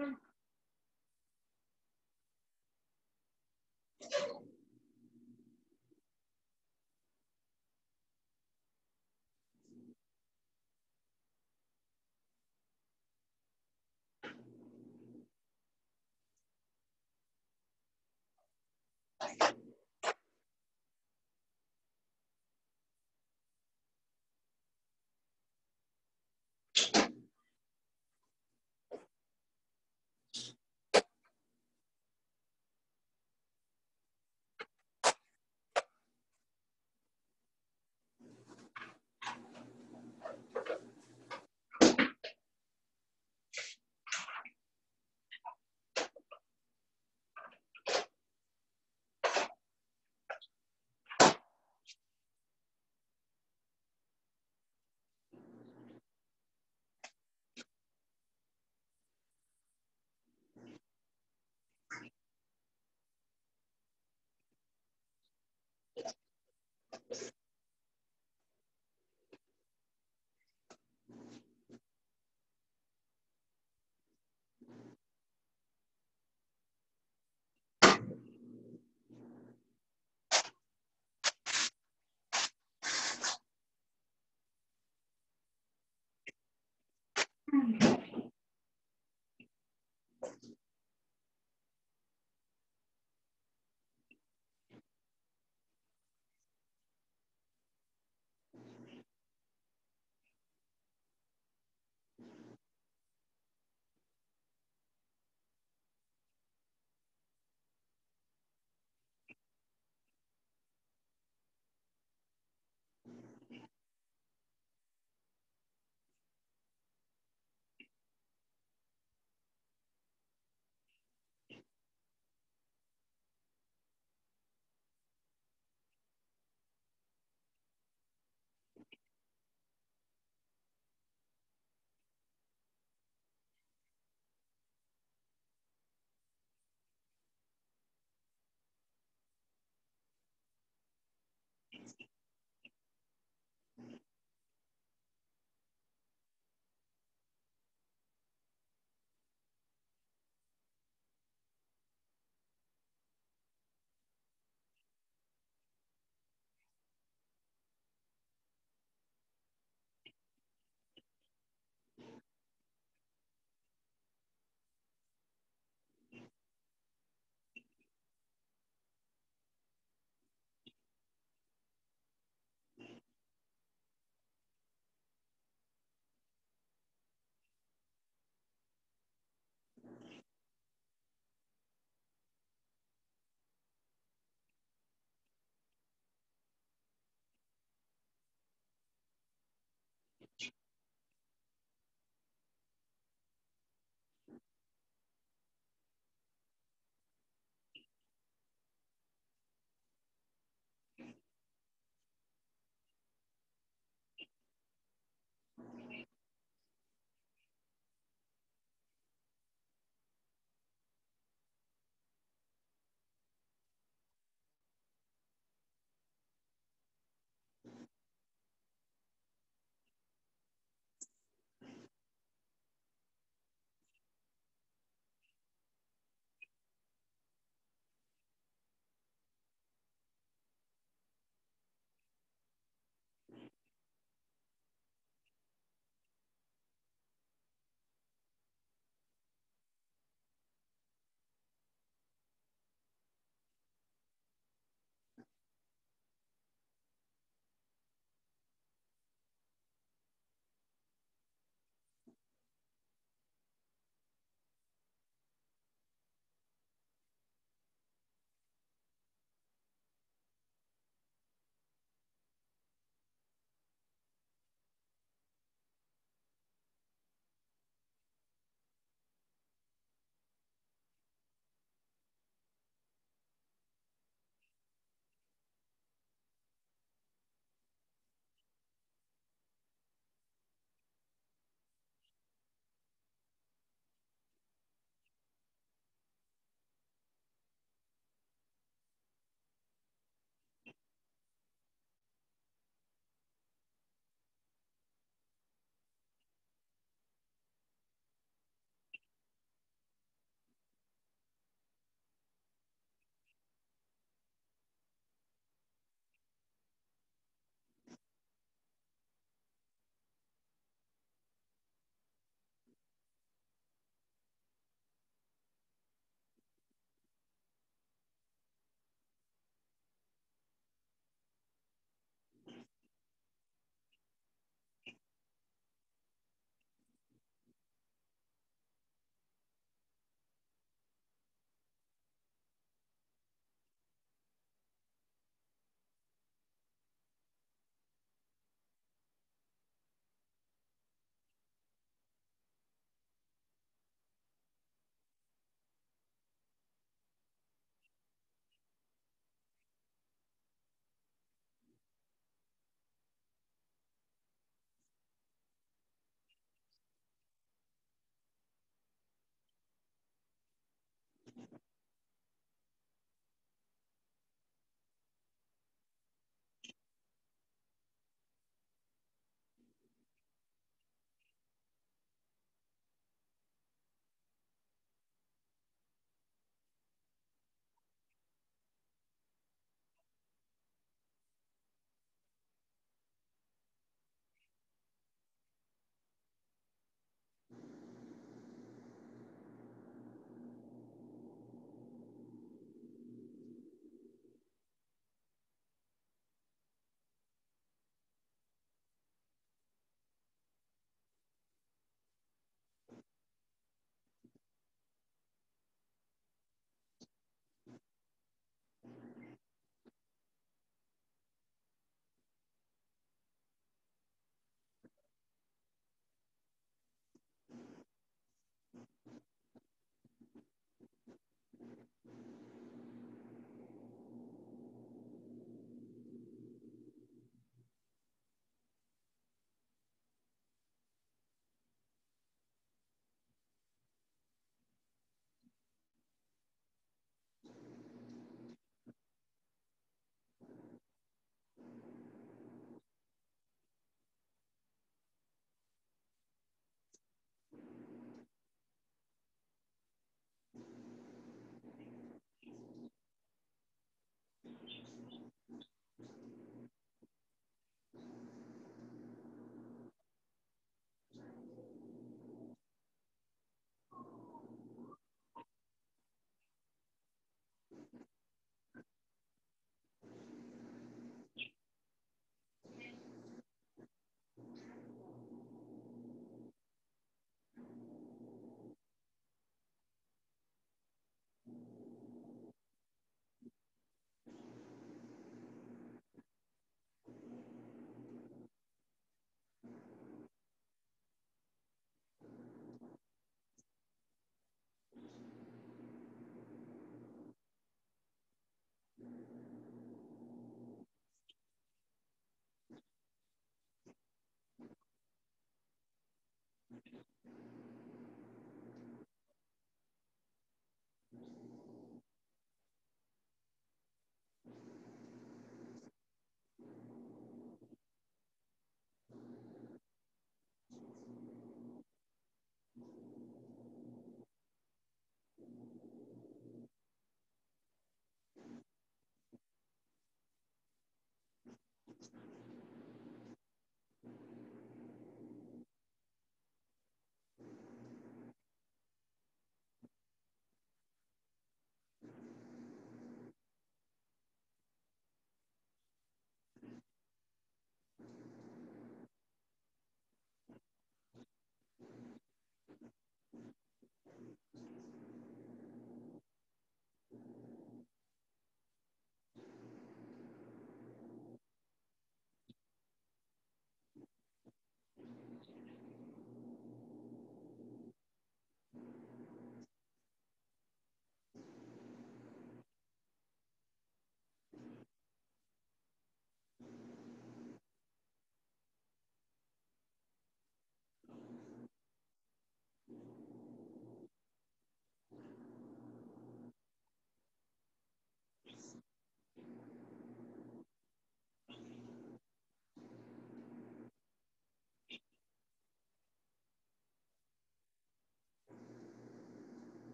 second. 嗯。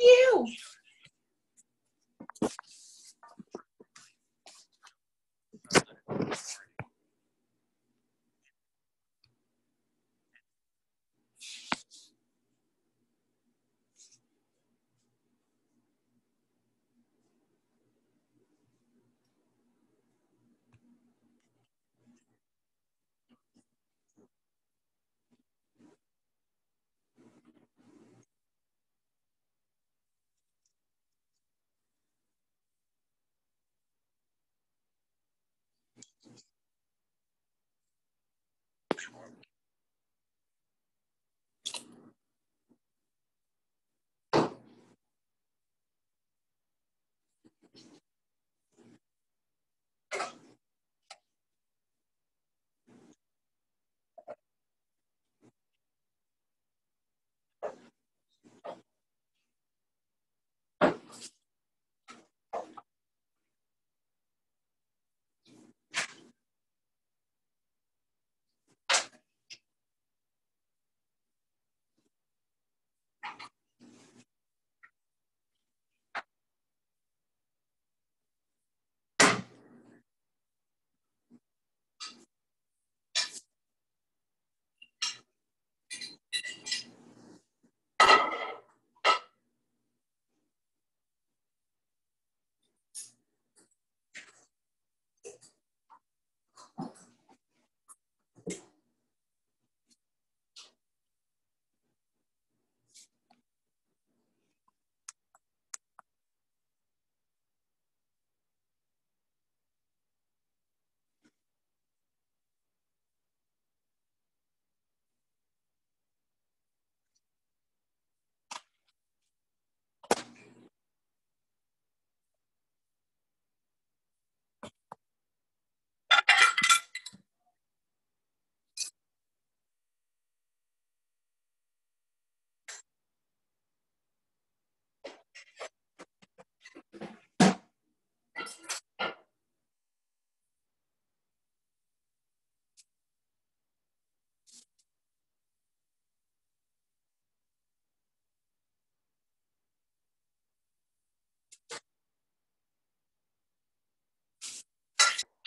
you.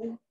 people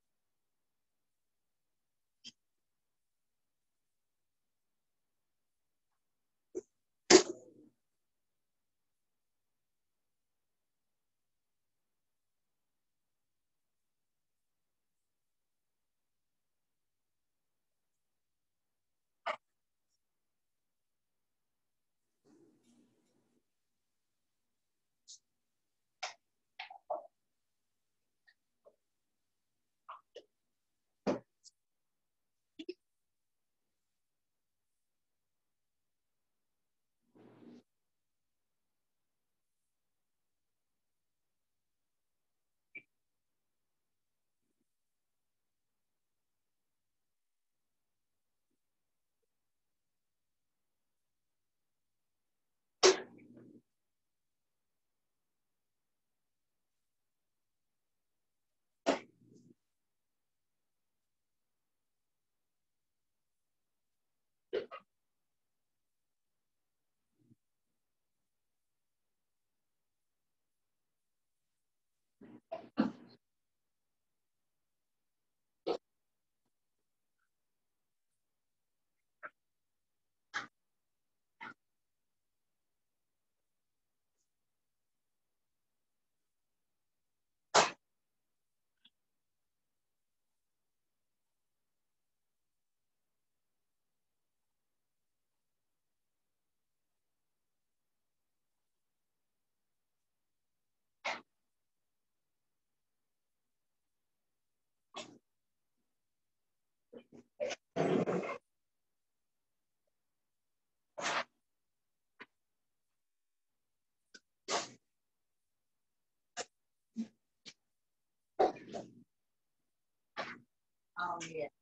Oh, yeah.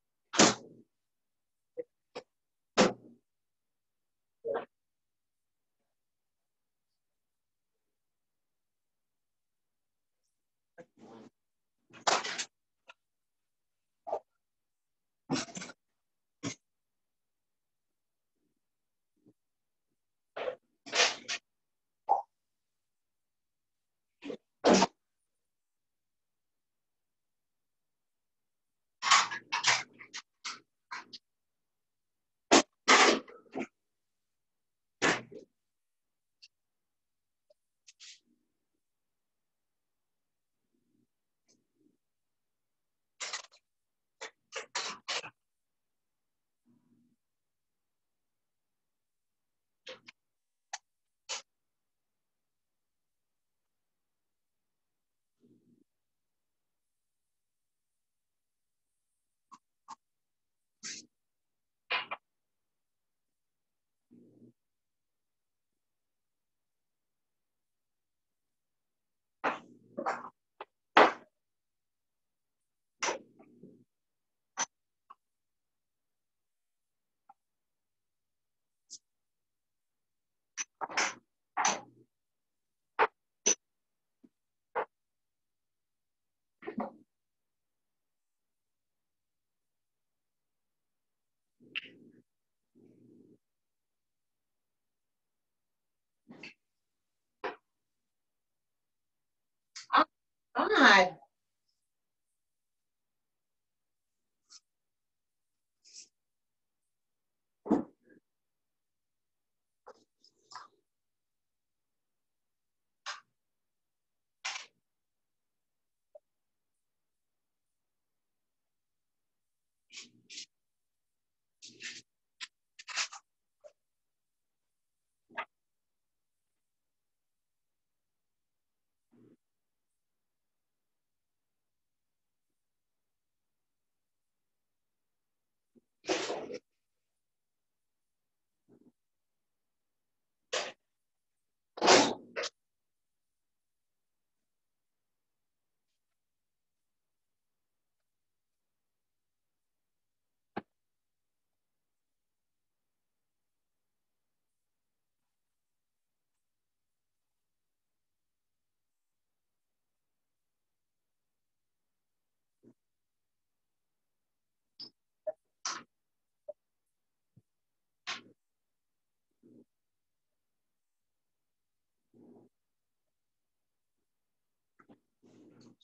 Oh, God.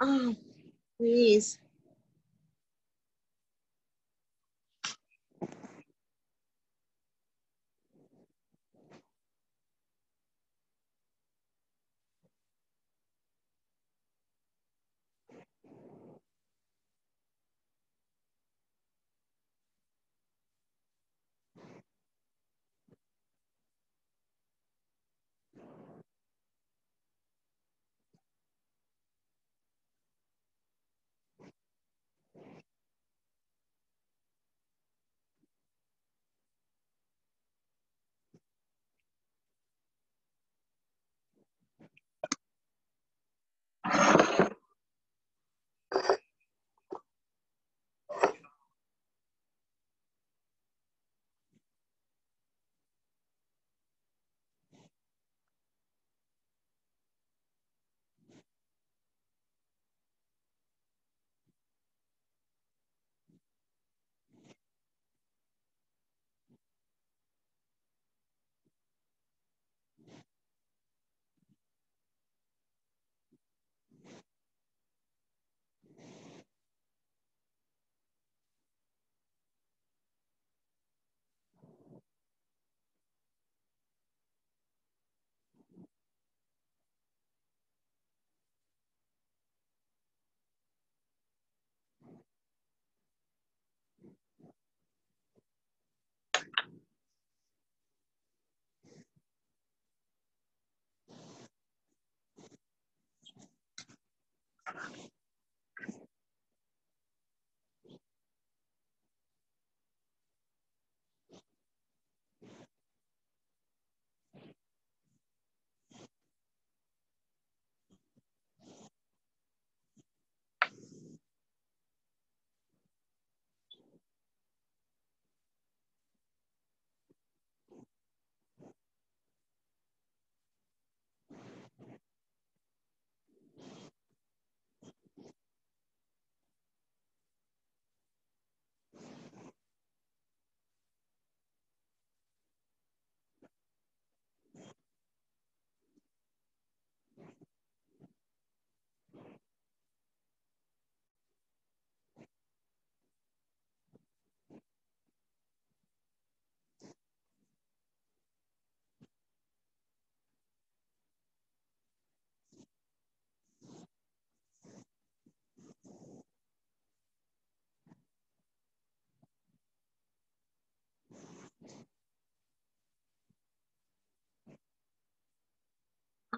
Oh, please.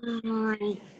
嗯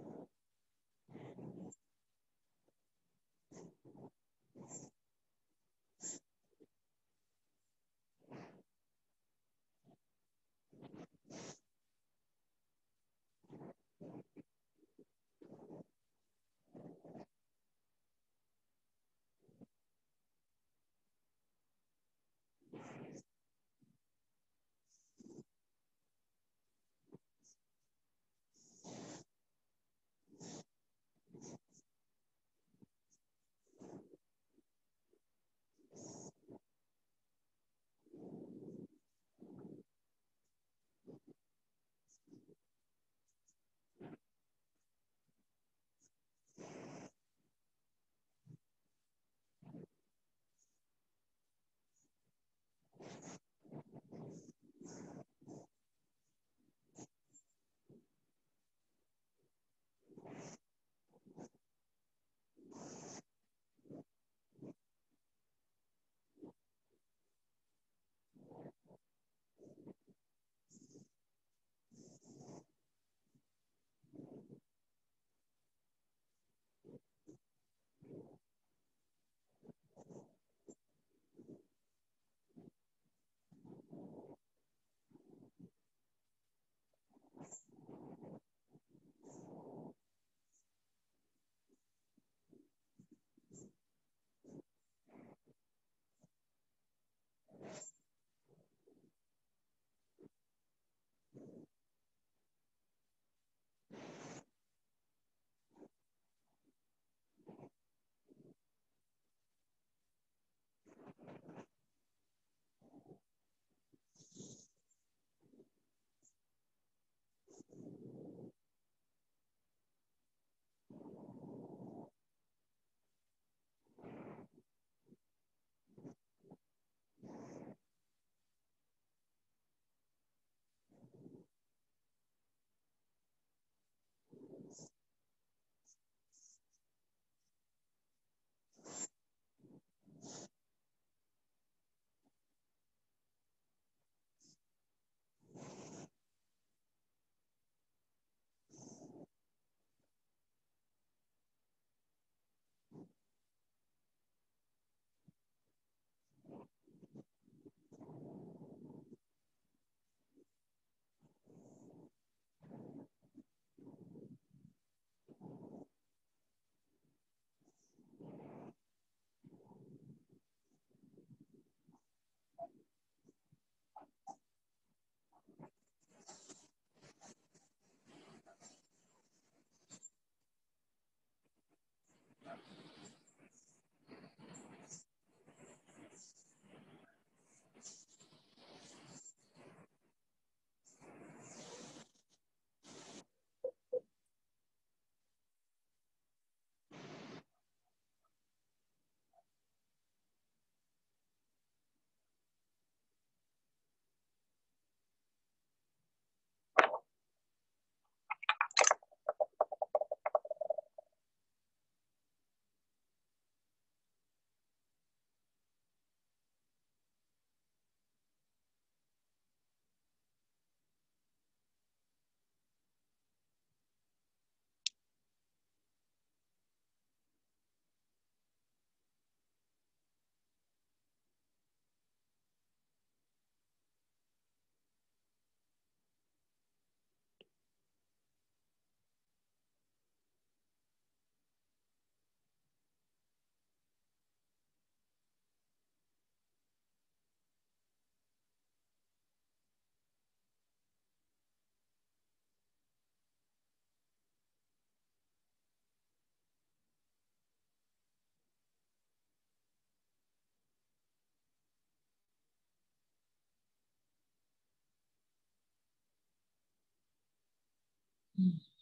Stay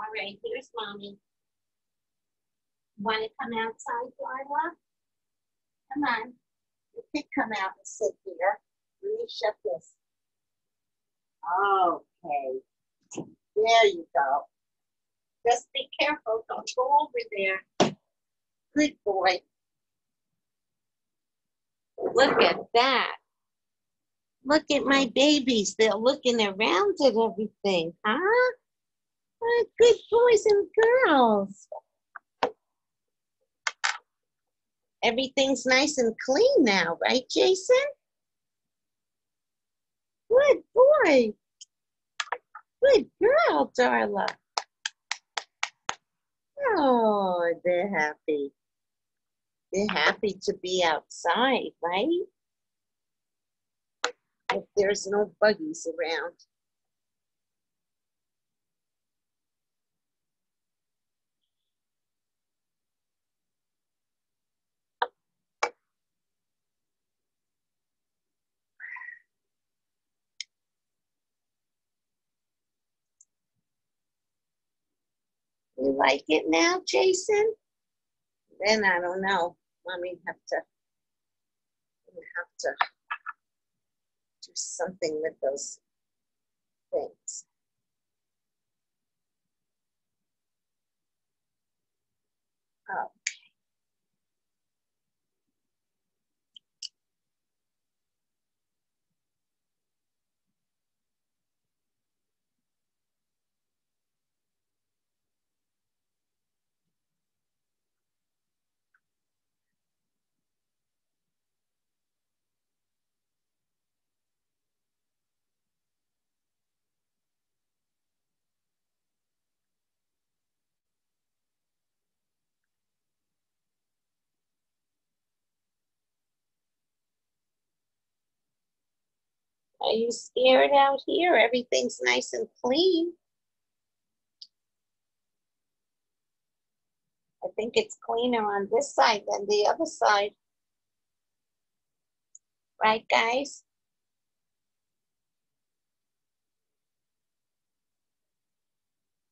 All right, here's mommy. Want to come outside, Darla? Come on. You could come out and sit here. Let me shut this. Okay. There you go. Just be careful. Don't go over there. Good boy. Look at that. Look at my babies. They're looking around at everything, huh? Ah, good boys and girls. Everything's nice and clean now, right, Jason? Good boy. Good girl, Darla. Oh, they're happy. They're happy to be outside, right? If there's no buggies around. You like it now, Jason? Then I don't know. Mommy have to have to do something with those things. Oh. Are you scared out here? Everything's nice and clean. I think it's cleaner on this side than the other side. Right, guys?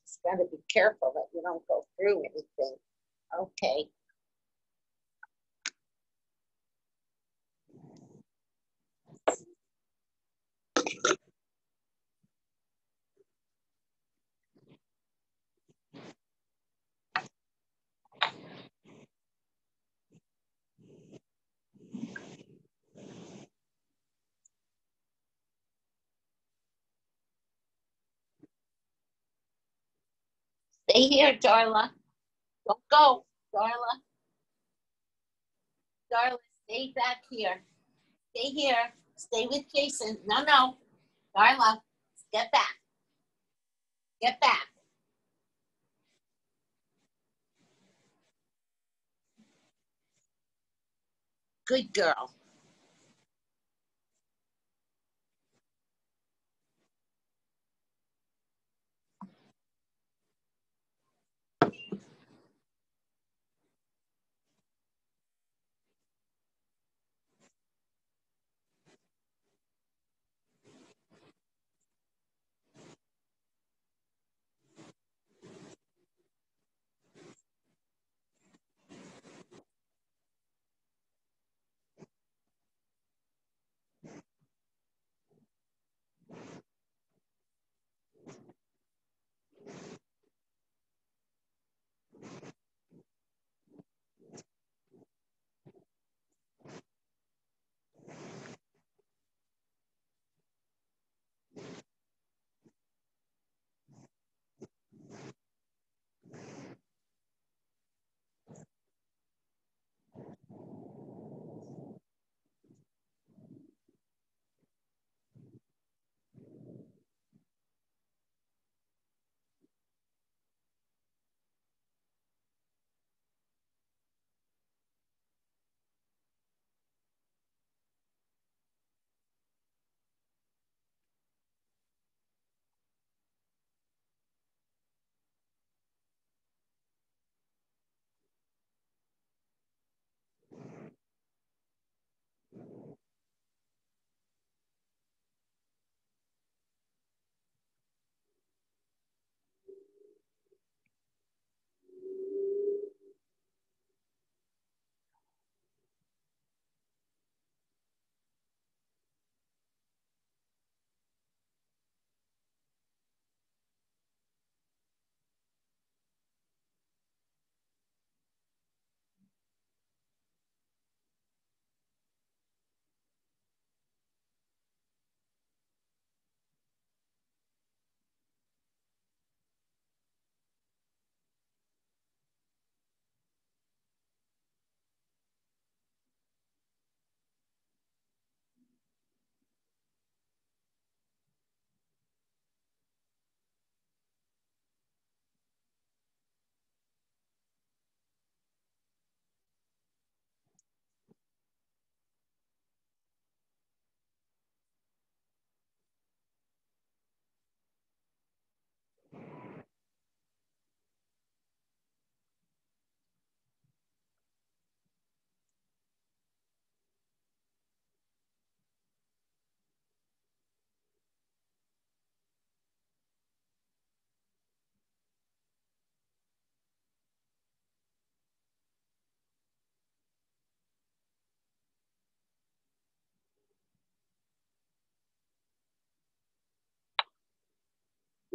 Just gotta be careful that you don't go through anything. Okay. Stay here, Darla. Don't go, Darla. Darla, stay back here. Stay here. Stay with Jason. No, no. Darla, get back. Get back. Good girl.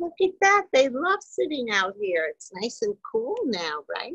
Look at that. They love sitting out here. It's nice and cool now, right?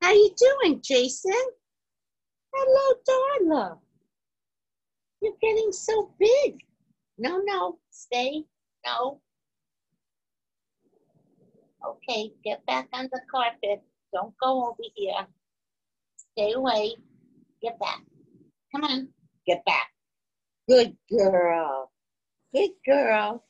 How you doing, Jason? Hello, Darla. You're getting so big. No, no, stay. No. Okay, get back on the carpet. Don't go over here. Stay away. Get back. Come on, get back. Good girl. Good girl.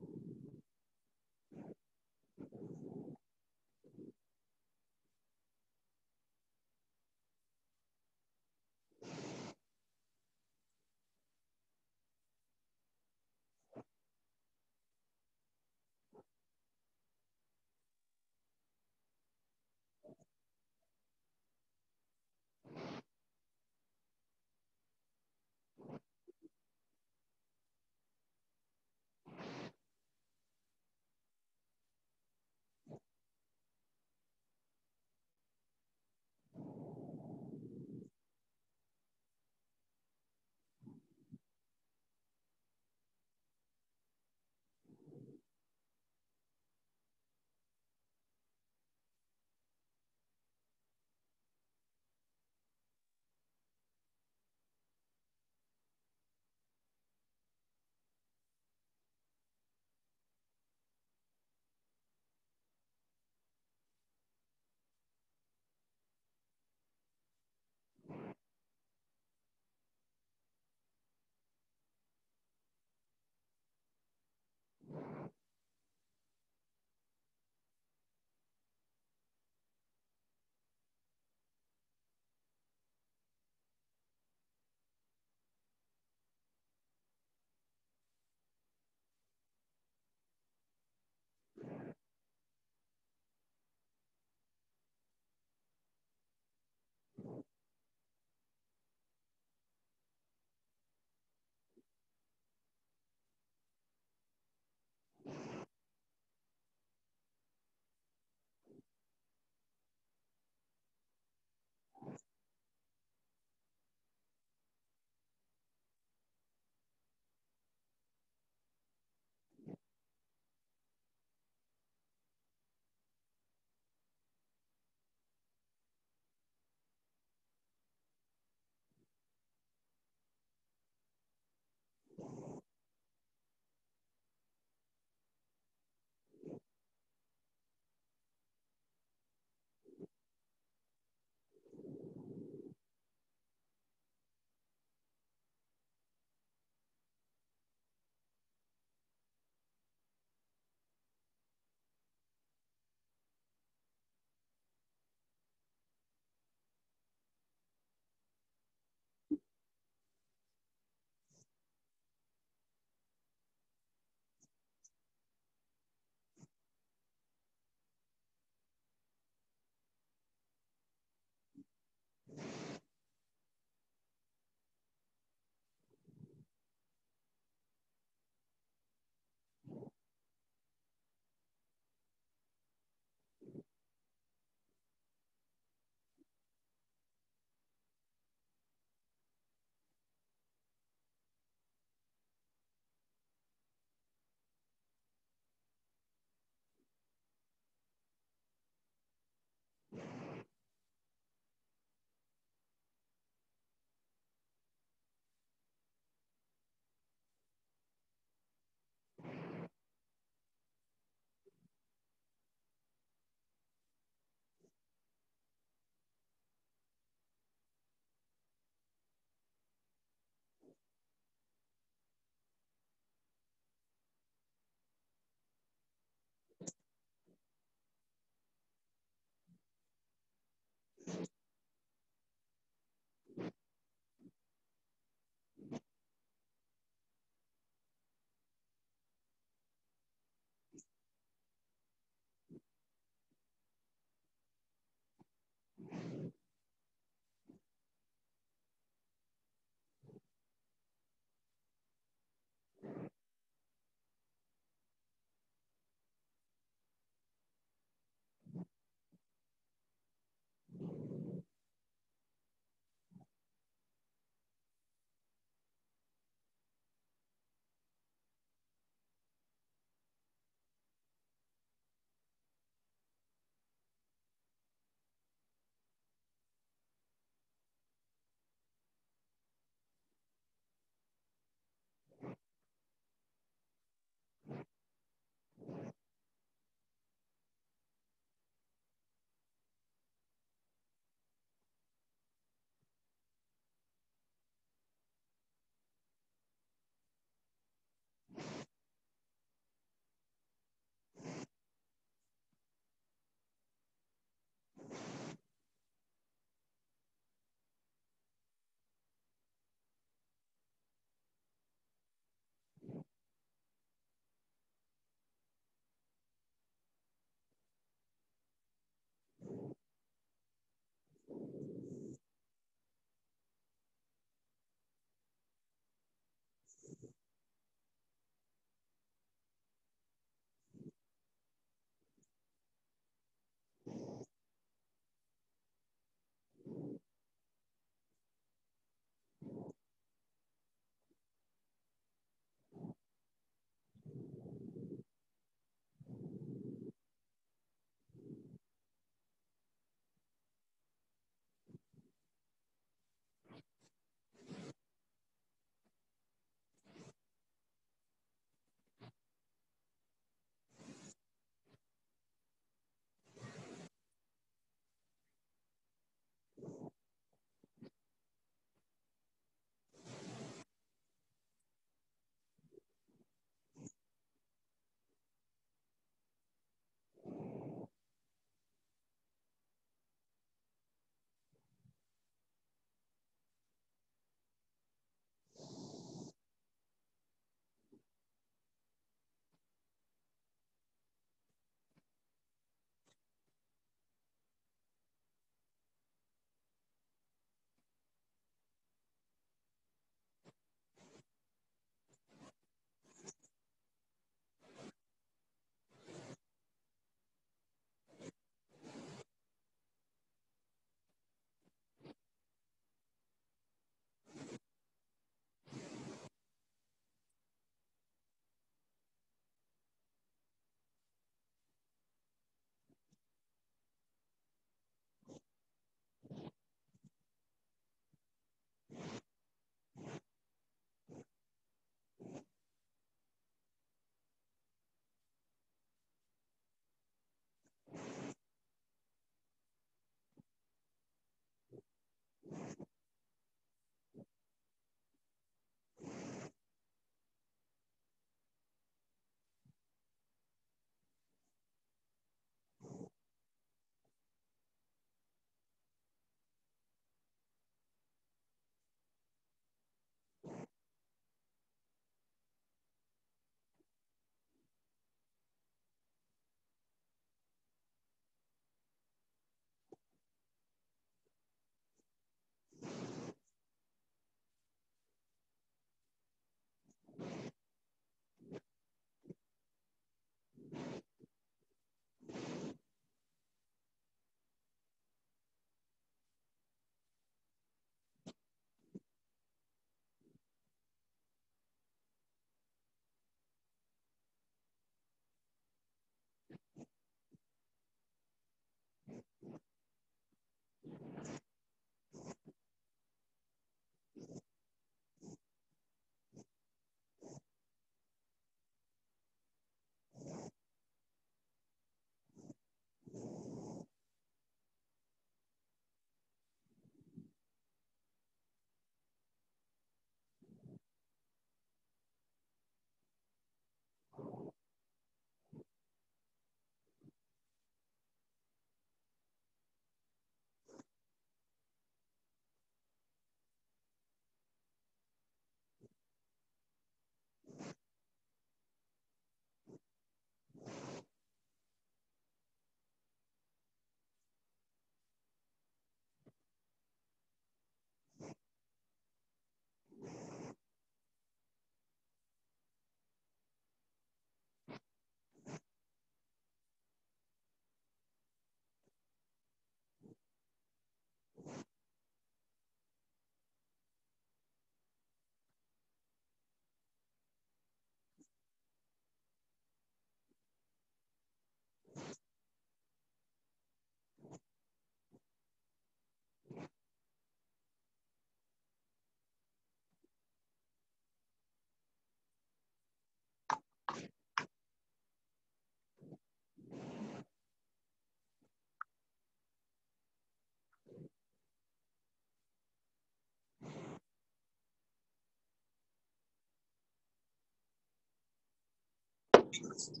interest.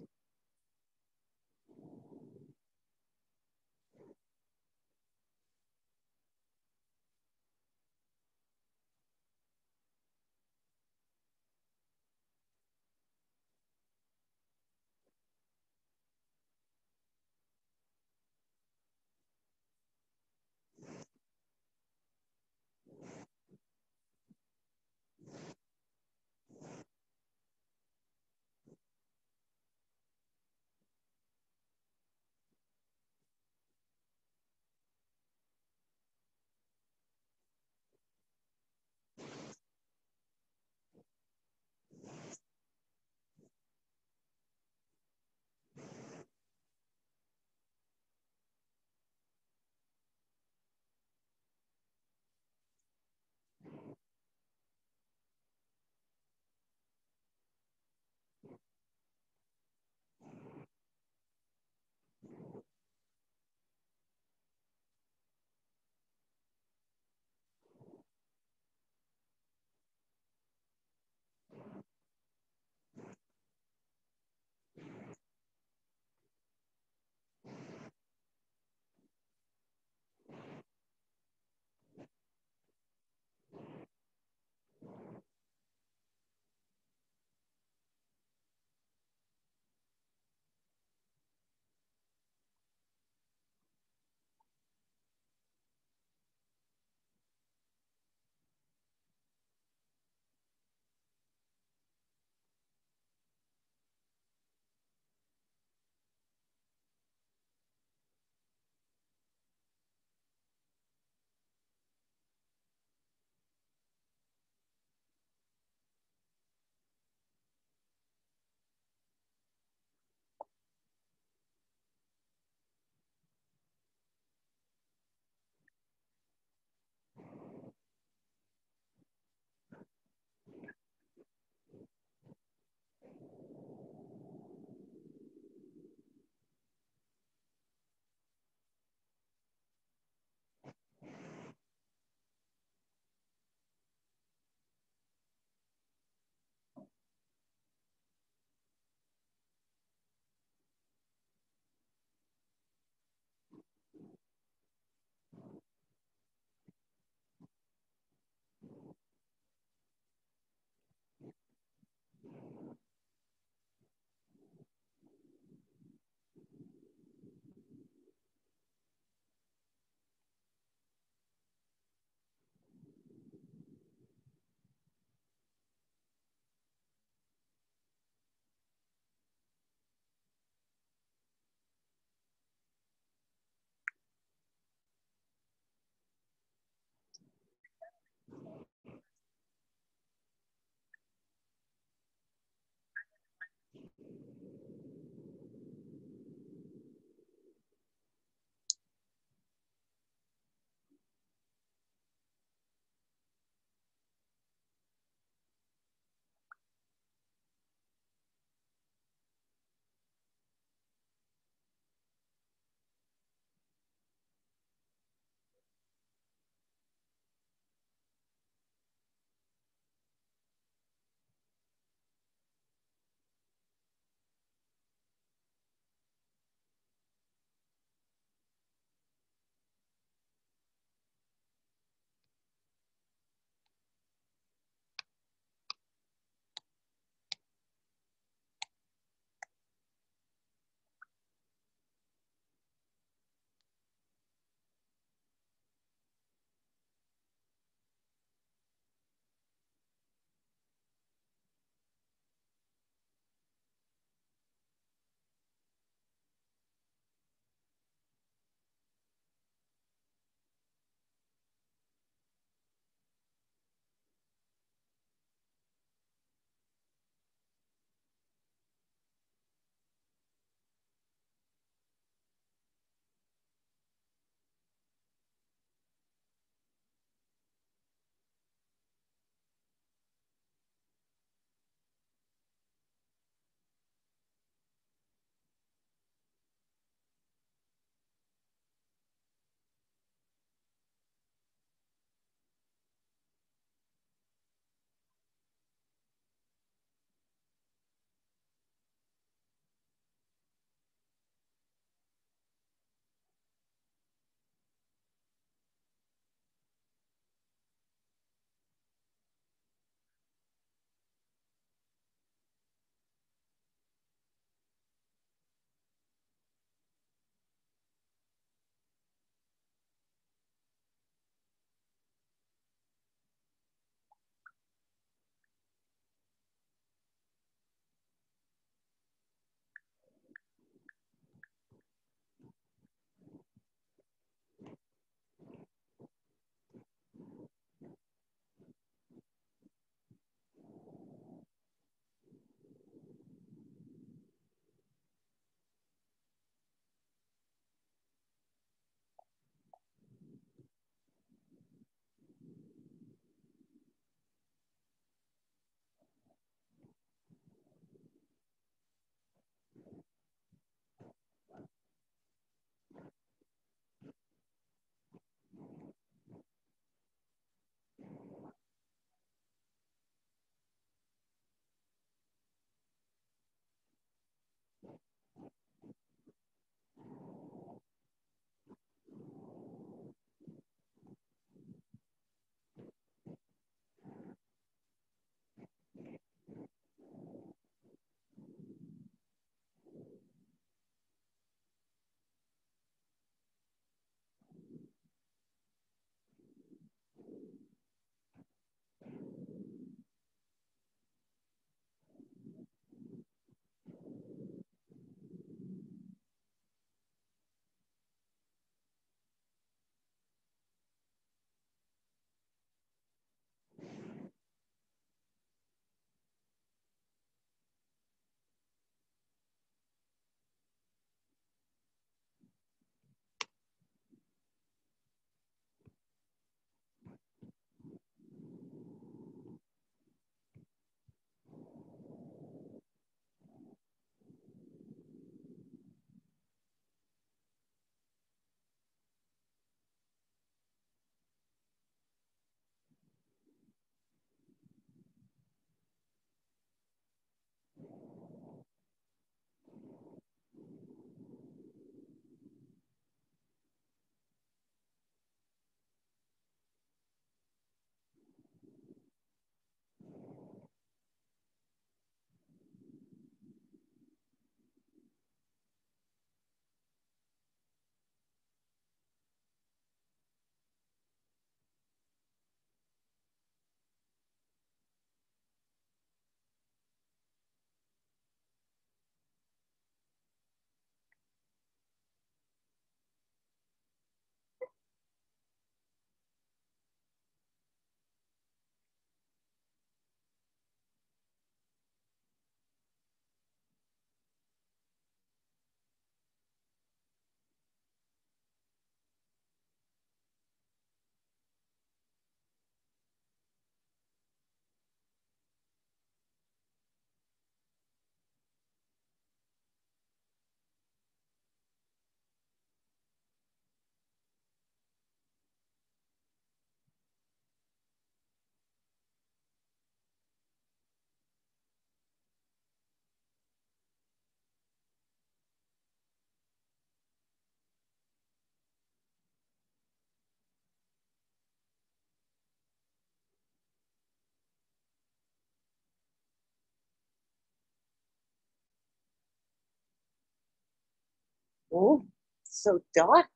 Oh, so dark.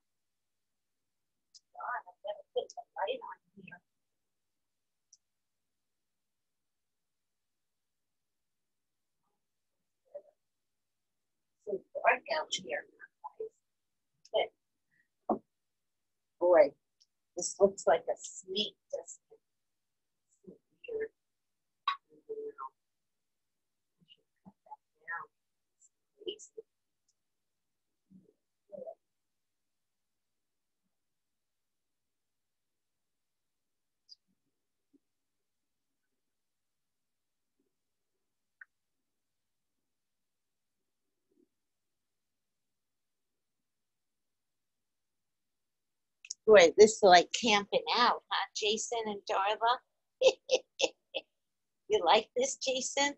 God, I better put the light on here. So dark out here. Boy, this looks like a snake, doesn't it? Boy, this is like camping out, huh, Jason and Darla? you like this, Jason?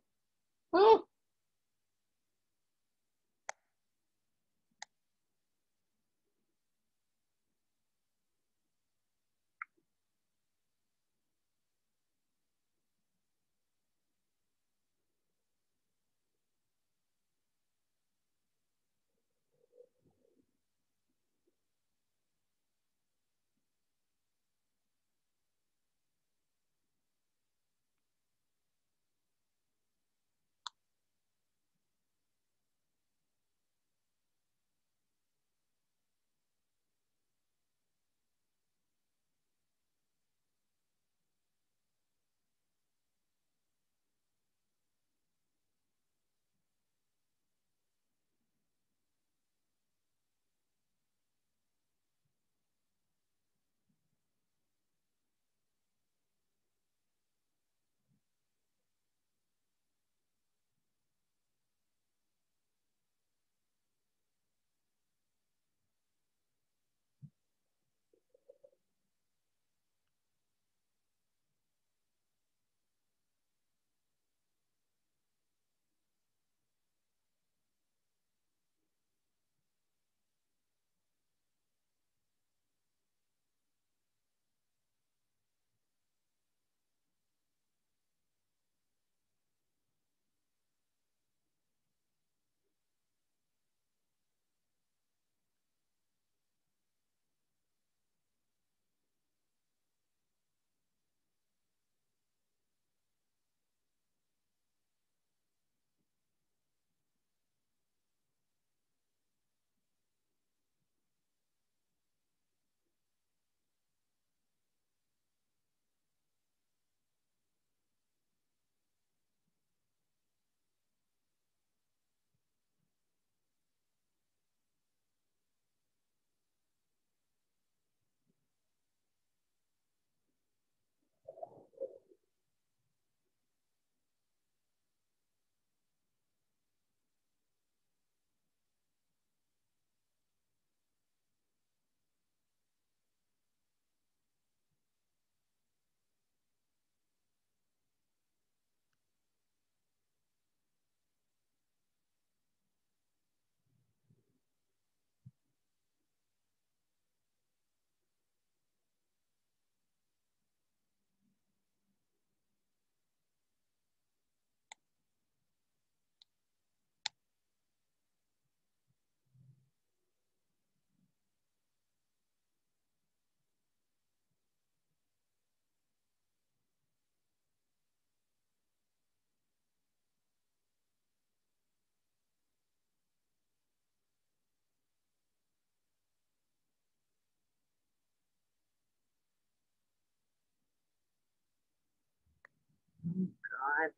Oh god.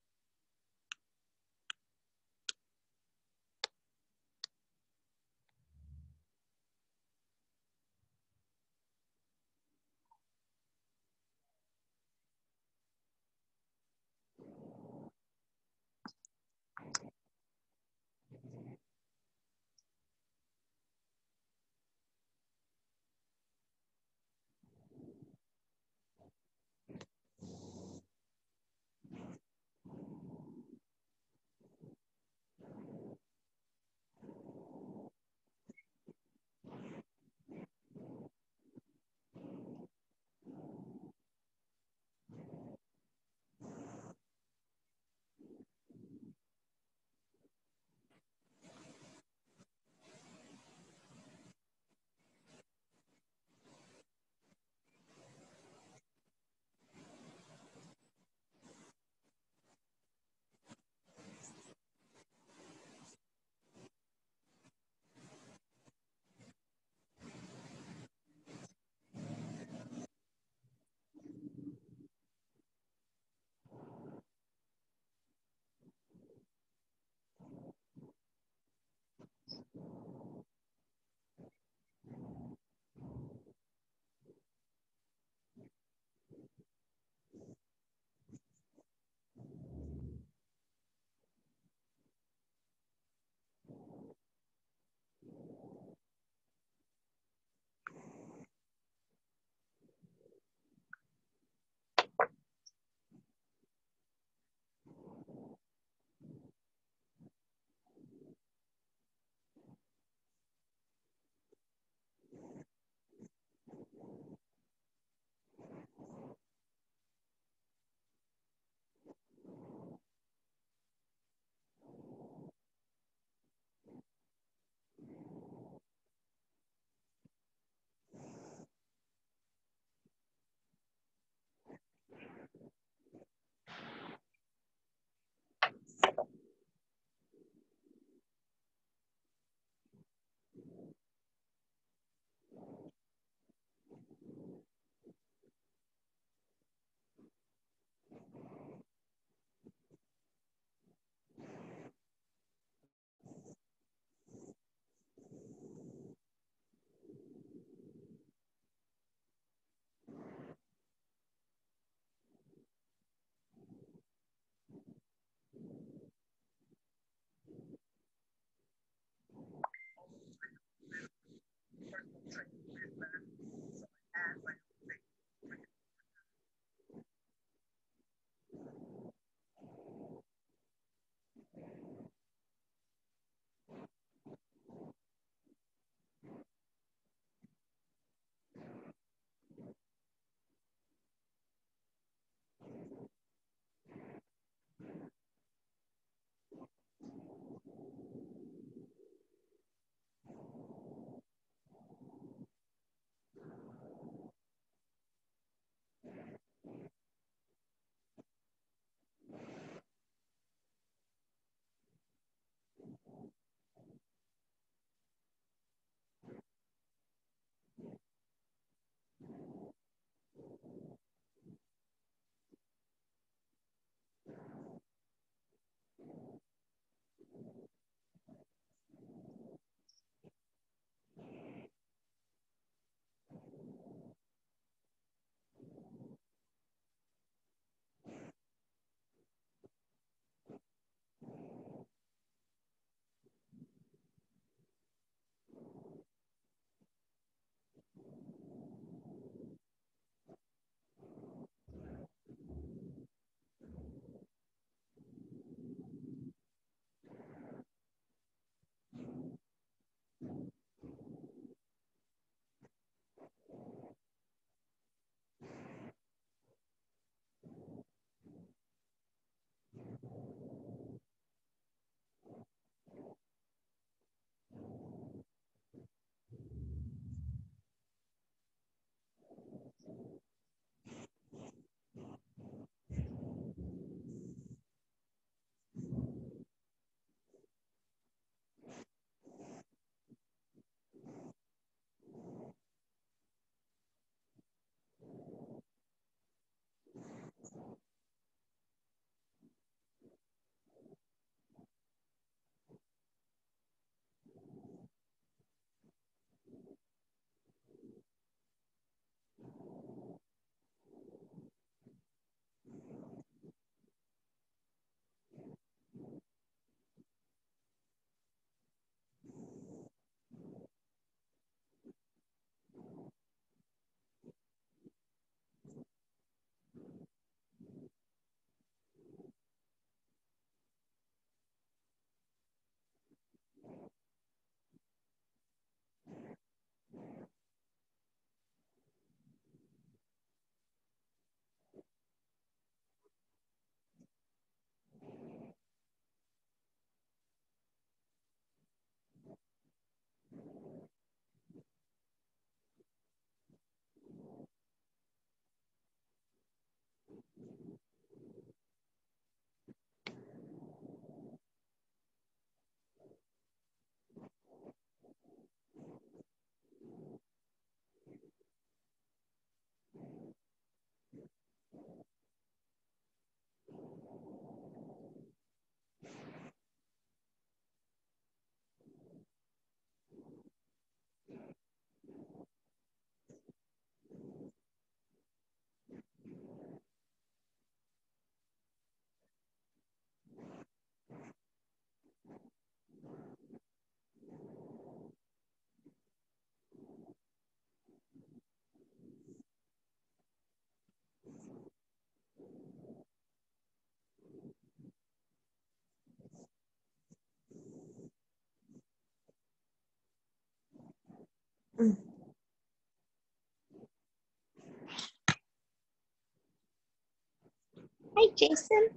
Jason?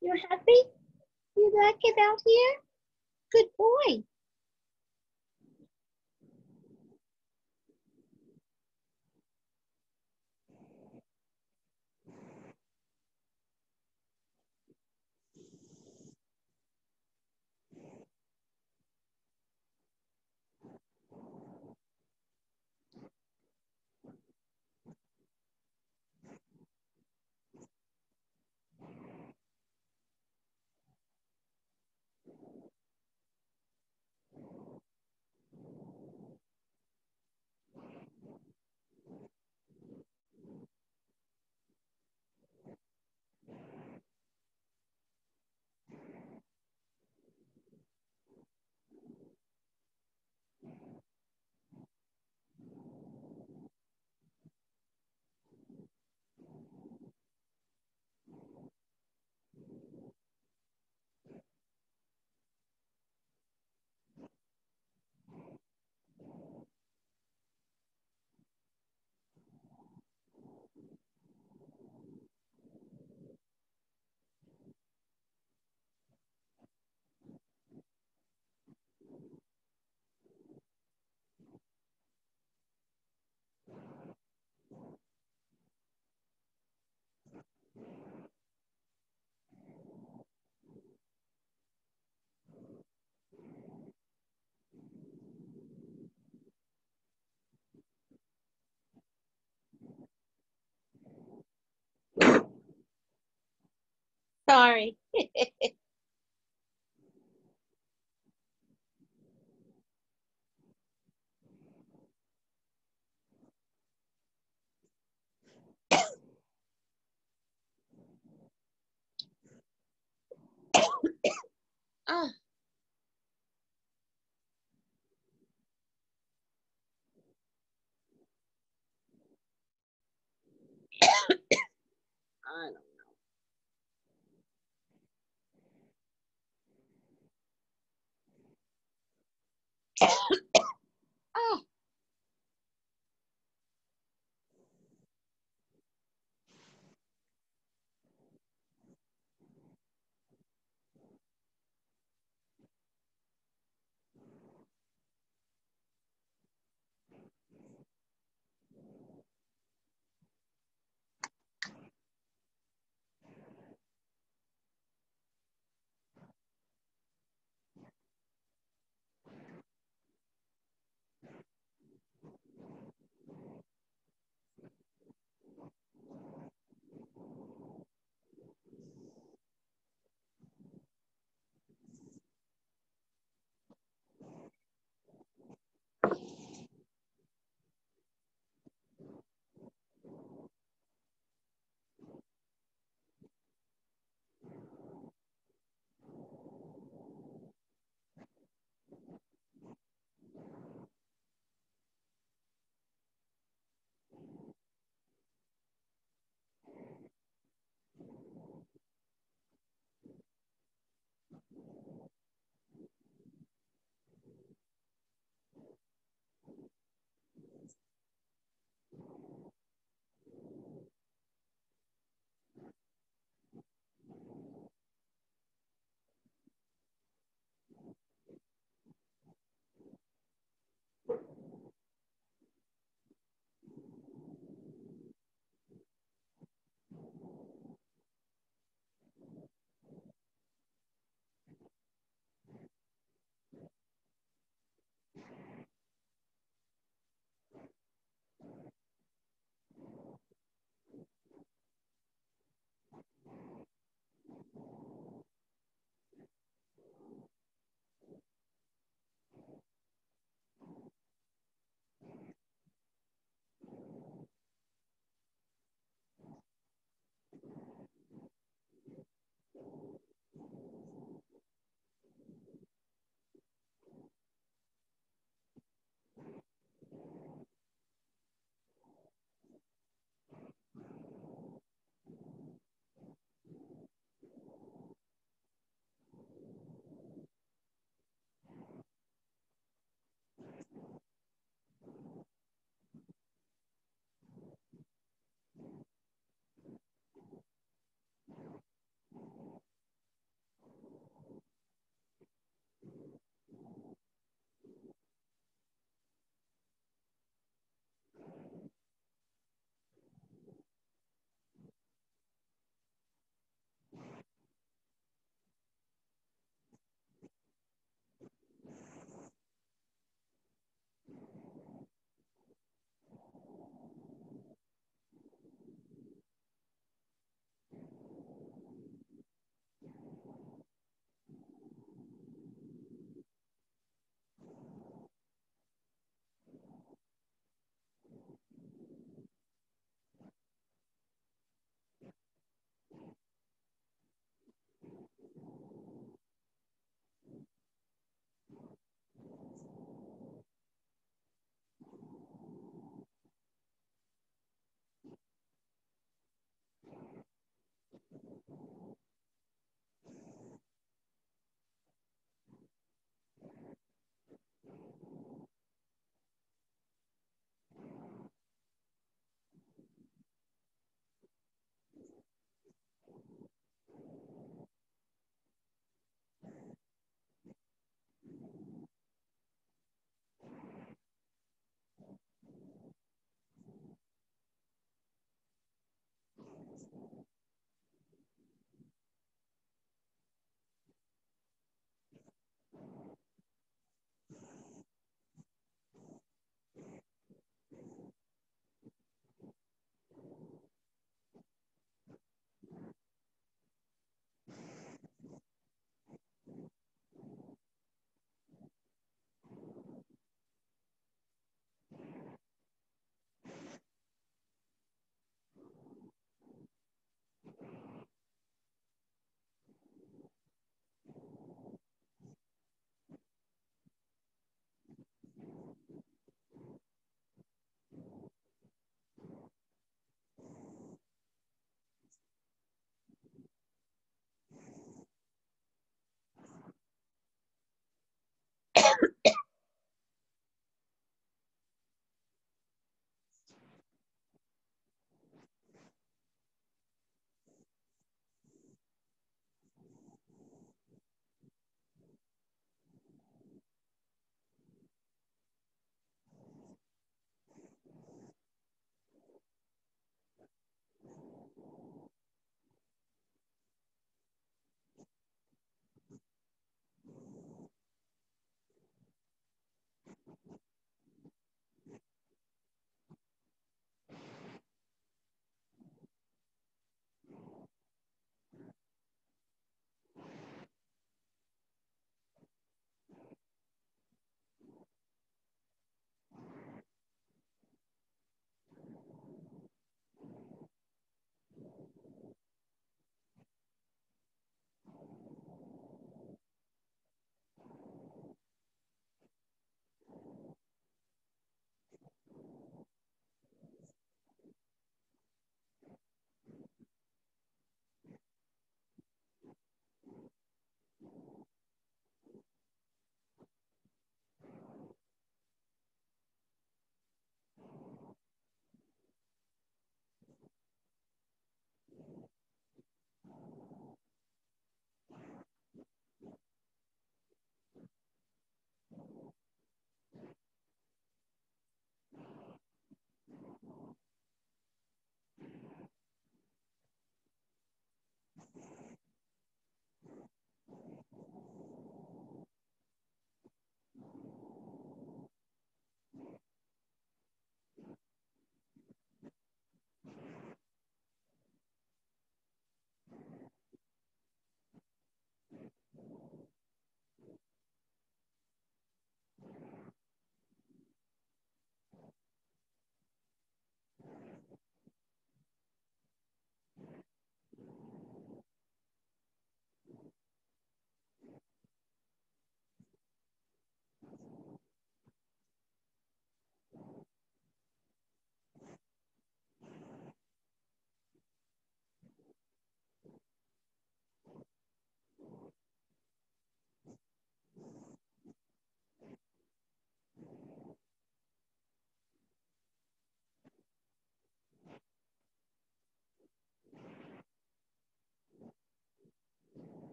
You're happy? You like it out here? Good boy. Sorry. Ah. I don't know.